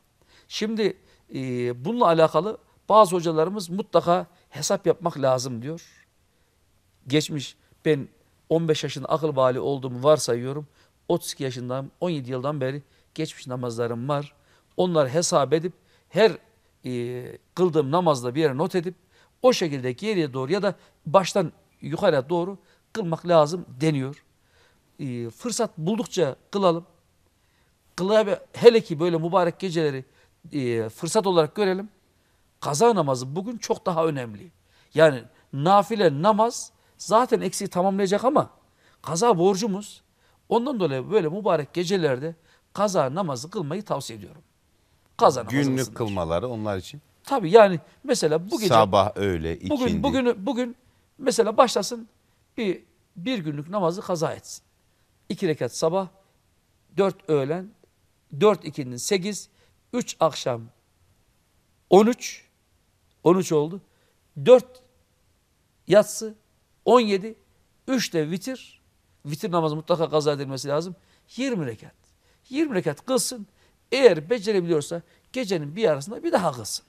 Şimdi e, bununla alakalı bazı hocalarımız mutlaka hesap yapmak lazım diyor. Geçmiş ben 15 yaşında akıl bali olduğumu varsayıyorum. 32 yaşındayım 17 yıldan beri geçmiş namazlarım var. Onları hesap edip her e, kıldığım namazda bir yere not edip o şekilde geriye doğru ya da baştan yukarıya doğru kılmak lazım deniyor. E, fırsat buldukça kılalım. Kılabe, hele ki böyle mübarek geceleri e, fırsat olarak görelim. Kaza namazı bugün çok daha önemli. Yani nafile namaz zaten eksiği tamamlayacak ama kaza borcumuz. Ondan dolayı böyle mübarek gecelerde kaza namazı kılmayı tavsiye ediyorum. Kaza namazı Günlük kılsınlar. kılmaları onlar için. Tabii yani mesela bu gece Sabah, öğle, ikindi. bugün bugün bugün mesela başlasın bir bir günlük namazı kaza etsin. İki rekat sabah, dört öğlen, dört ikindi sekiz, üç akşam, on üç, on üç oldu. Dört yatsı, on yedi, üç de vitir. Vitir namazı mutlaka kaza edilmesi lazım. Yirmi rekat. Yirmi rekat kılsın. Eğer becerebiliyorsa gecenin bir yarısında bir daha kılsın.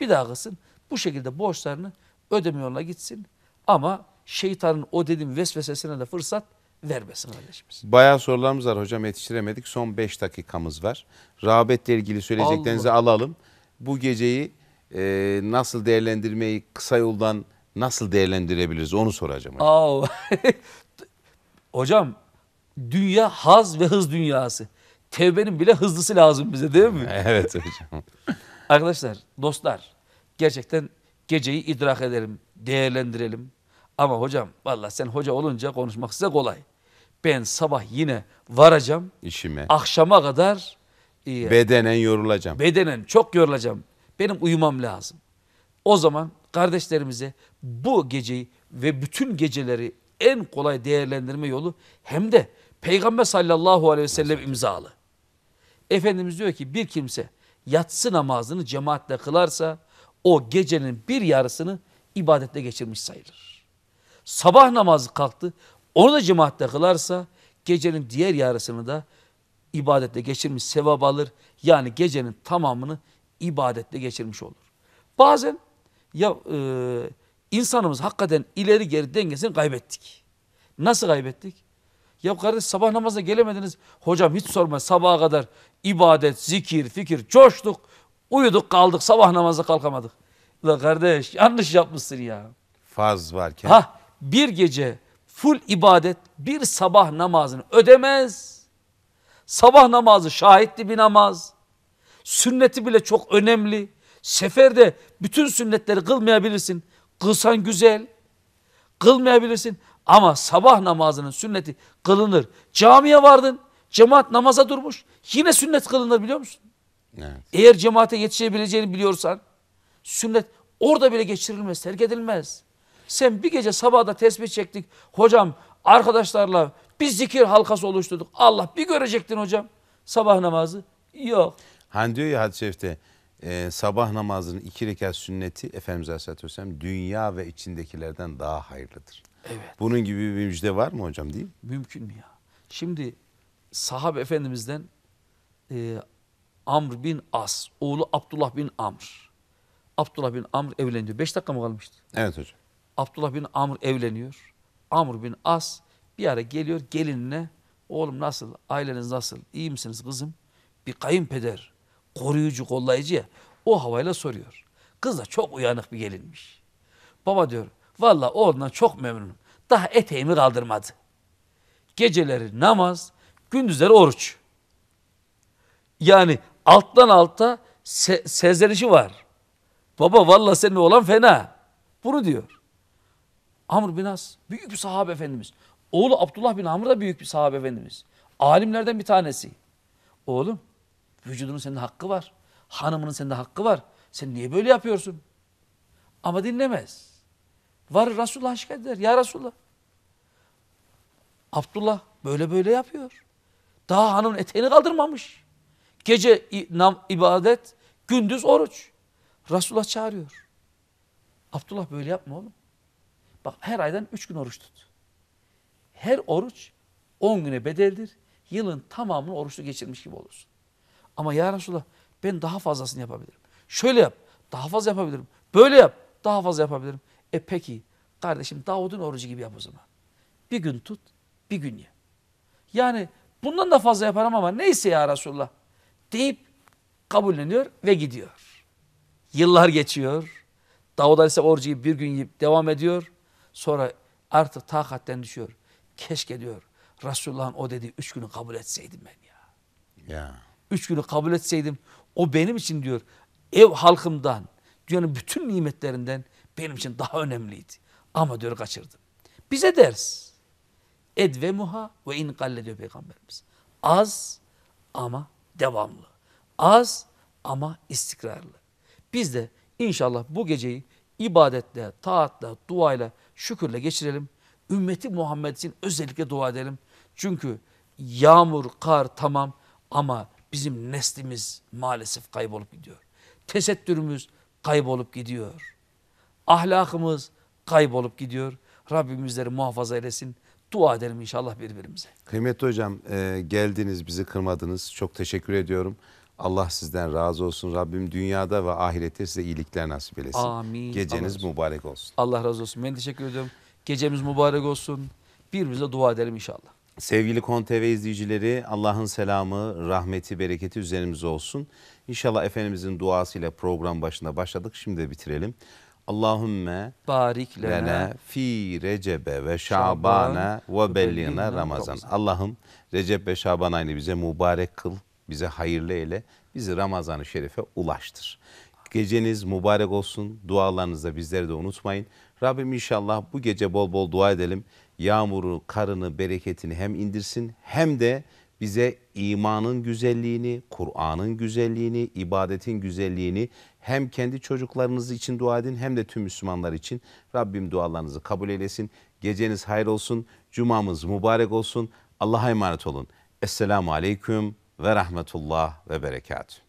Bir daha kılsın. Bu şekilde borçlarını ödeme yoluna gitsin. Ama şeytanın o dediğim vesvesesine de fırsat vermesin kardeşimiz. Bayağı sorularımız var hocam yetiştiremedik. Son 5 dakikamız var. Rağbetle ilgili söyleyeceklerinizi alalım. Bu geceyi e, nasıl değerlendirmeyi kısa yoldan nasıl değerlendirebiliriz onu soracağım. hocam. Hocam dünya haz ve hız dünyası. Tevbenin bile hızlısı lazım bize değil mi? Evet hocam. Arkadaşlar, dostlar gerçekten geceyi idrak edelim, değerlendirelim. Ama hocam vallahi sen hoca olunca konuşmak size kolay. Ben sabah yine varacağım. İşime. Akşama kadar e, Bedenen yorulacağım. bedenen çok yorulacağım. Benim uyumam lazım. O zaman kardeşlerimize bu geceyi ve bütün geceleri en kolay değerlendirme yolu hem de Peygamber sallallahu aleyhi ve sellem imzalı. Efendimiz diyor ki bir kimse yatsı namazını cemaatle kılarsa o gecenin bir yarısını ibadetle geçirmiş sayılır. Sabah namazı kalktı onu da cemaatle kılarsa gecenin diğer yarısını da ibadetle geçirmiş sevap alır. Yani gecenin tamamını ibadetle geçirmiş olur. Bazen ya e, insanımız hakikaten ileri geri dengesini kaybettik. Nasıl kaybettik? Ya kardeş sabah namazına gelemediniz. Hocam hiç sorma sabaha kadar ibadet, zikir, fikir coştuk. Uyuduk kaldık sabah namaza kalkamadık. La kardeş yanlış yapmışsın ya. Farz varken. Ha bir gece full ibadet bir sabah namazını ödemez. Sabah namazı şahitli bir namaz. Sünneti bile çok önemli. Seferde bütün sünnetleri kılmayabilirsin. Kılsan güzel. Kılmayabilirsin. Ama sabah namazının sünneti kılınır. Camiye vardın. Cemaat namaza durmuş. Yine sünnet kılınır biliyor musun? Evet. Eğer cemaate yetişebileceğini biliyorsan sünnet orada bile geçirilmez, terk edilmez. Sen bir gece sabahda tesbih çektik. Hocam arkadaşlarla biz zikir halkası oluşturduk. Allah bir görecektin hocam. Sabah namazı yok. Hani diyor ya hadis-i şerifte e, sabah namazının iki rekat sünneti Efendimiz Aleyhisselatü Vesselam dünya ve içindekilerden daha hayırlıdır. Evet. Bunun gibi bir müjde var mı hocam değil mi? Mümkün mü ya? Şimdi sahabe efendimizden e, Amr bin As, oğlu Abdullah bin Amr. Abdullah bin Amr evleniyor. Beş dakika mı kalmıştı? Evet hocam. Abdullah bin Amr evleniyor. Amr bin As bir ara geliyor gelinine oğlum nasıl, aileniz nasıl, iyi misiniz kızım? Bir kayınpeder koruyucu, kollayıcı ya. O havayla soruyor. Kız da çok uyanık bir gelinmiş. Baba diyor, valla oğlundan çok memnunum. Daha eteğimi kaldırmadı. Geceleri namaz, gündüzleri oruç. Yani alttan alta se- sezlenişi var. Baba valla senin oğlan fena. Bunu diyor. Amr bin As büyük bir sahabe efendimiz. Oğlu Abdullah bin Amr da büyük bir sahabe efendimiz. Alimlerden bir tanesi. Oğlum vücudunun senin hakkı var. Hanımının sende hakkı var. Sen niye böyle yapıyorsun? Ama dinlemez. Var Resulullah şikayet eder. Ya Resulullah. Abdullah böyle böyle yapıyor. Daha hanımın eteğini kaldırmamış. Gece ibadet, gündüz oruç. Resulullah çağırıyor. Abdullah böyle yapma oğlum. Bak her aydan üç gün oruç tut. Her oruç on güne bedeldir. Yılın tamamını oruçlu geçirmiş gibi olursun. Ama ya Resulallah ben daha fazlasını yapabilirim. Şöyle yap, daha fazla yapabilirim. Böyle yap, daha fazla yapabilirim. E peki kardeşim Davud'un orucu gibi yap o zaman. Bir gün tut, bir gün ye. Yani bundan da fazla yaparım ama neyse ya Resulallah deyip kabulleniyor ve gidiyor. Yıllar geçiyor. Davud Aleyhisselam orucu bir gün yiyip devam ediyor. Sonra artık takatten düşüyor. Keşke diyor Resulullah'ın o dediği üç günü kabul etseydim ben ya. Ya. Üç günü kabul etseydim o benim için diyor ev halkımdan dünyanın bütün nimetlerinden benim için daha önemliydi. Ama diyor kaçırdım. Bize ders. Edve muha ve in kalle diyor Peygamberimiz. Az ama devamlı. Az ama istikrarlı. Biz de inşallah bu geceyi ibadetle, taatla, duayla, şükürle geçirelim. Ümmeti Muhammed için özellikle dua edelim. Çünkü yağmur, kar tamam ama bizim neslimiz maalesef kaybolup gidiyor. Tesettürümüz kaybolup gidiyor. Ahlakımız kaybolup gidiyor. Rabbim bizleri muhafaza eylesin. Dua edelim inşallah birbirimize. Kıymetli hocam e, geldiniz bizi kırmadınız. Çok teşekkür ediyorum. Allah sizden razı olsun. Rabbim dünyada ve ahirette size iyilikler nasip eylesin. Amin. Geceniz Allah- mübarek olsun. Allah razı olsun. Ben teşekkür ediyorum. Gecemiz mübarek olsun. Birbirimize dua edelim inşallah. Sevgili Kon TV izleyicileri Allah'ın selamı, rahmeti, bereketi üzerimize olsun. İnşallah Efendimizin duasıyla program başında başladık. Şimdi de bitirelim. Allahümme Barik lena. fi recebe ve şabane ve bellina ramazan. Allah'ım Recep ve Şaban ayını bize mübarek kıl, bize hayırlı eyle, bizi Ramazan-ı Şerif'e ulaştır. Geceniz mübarek olsun, dualarınızı da bizleri de unutmayın. Rabbim inşallah bu gece bol bol dua edelim. Yağmuru, karını, bereketini hem indirsin hem de bize imanın güzelliğini, Kur'an'ın güzelliğini, ibadetin güzelliğini hem kendi çocuklarınız için dua edin hem de tüm Müslümanlar için Rabbim dualarınızı kabul eylesin. Geceniz hayır olsun, cumamız mübarek olsun. Allah'a emanet olun. Esselamu Aleyküm ve Rahmetullah ve Berekatuhu.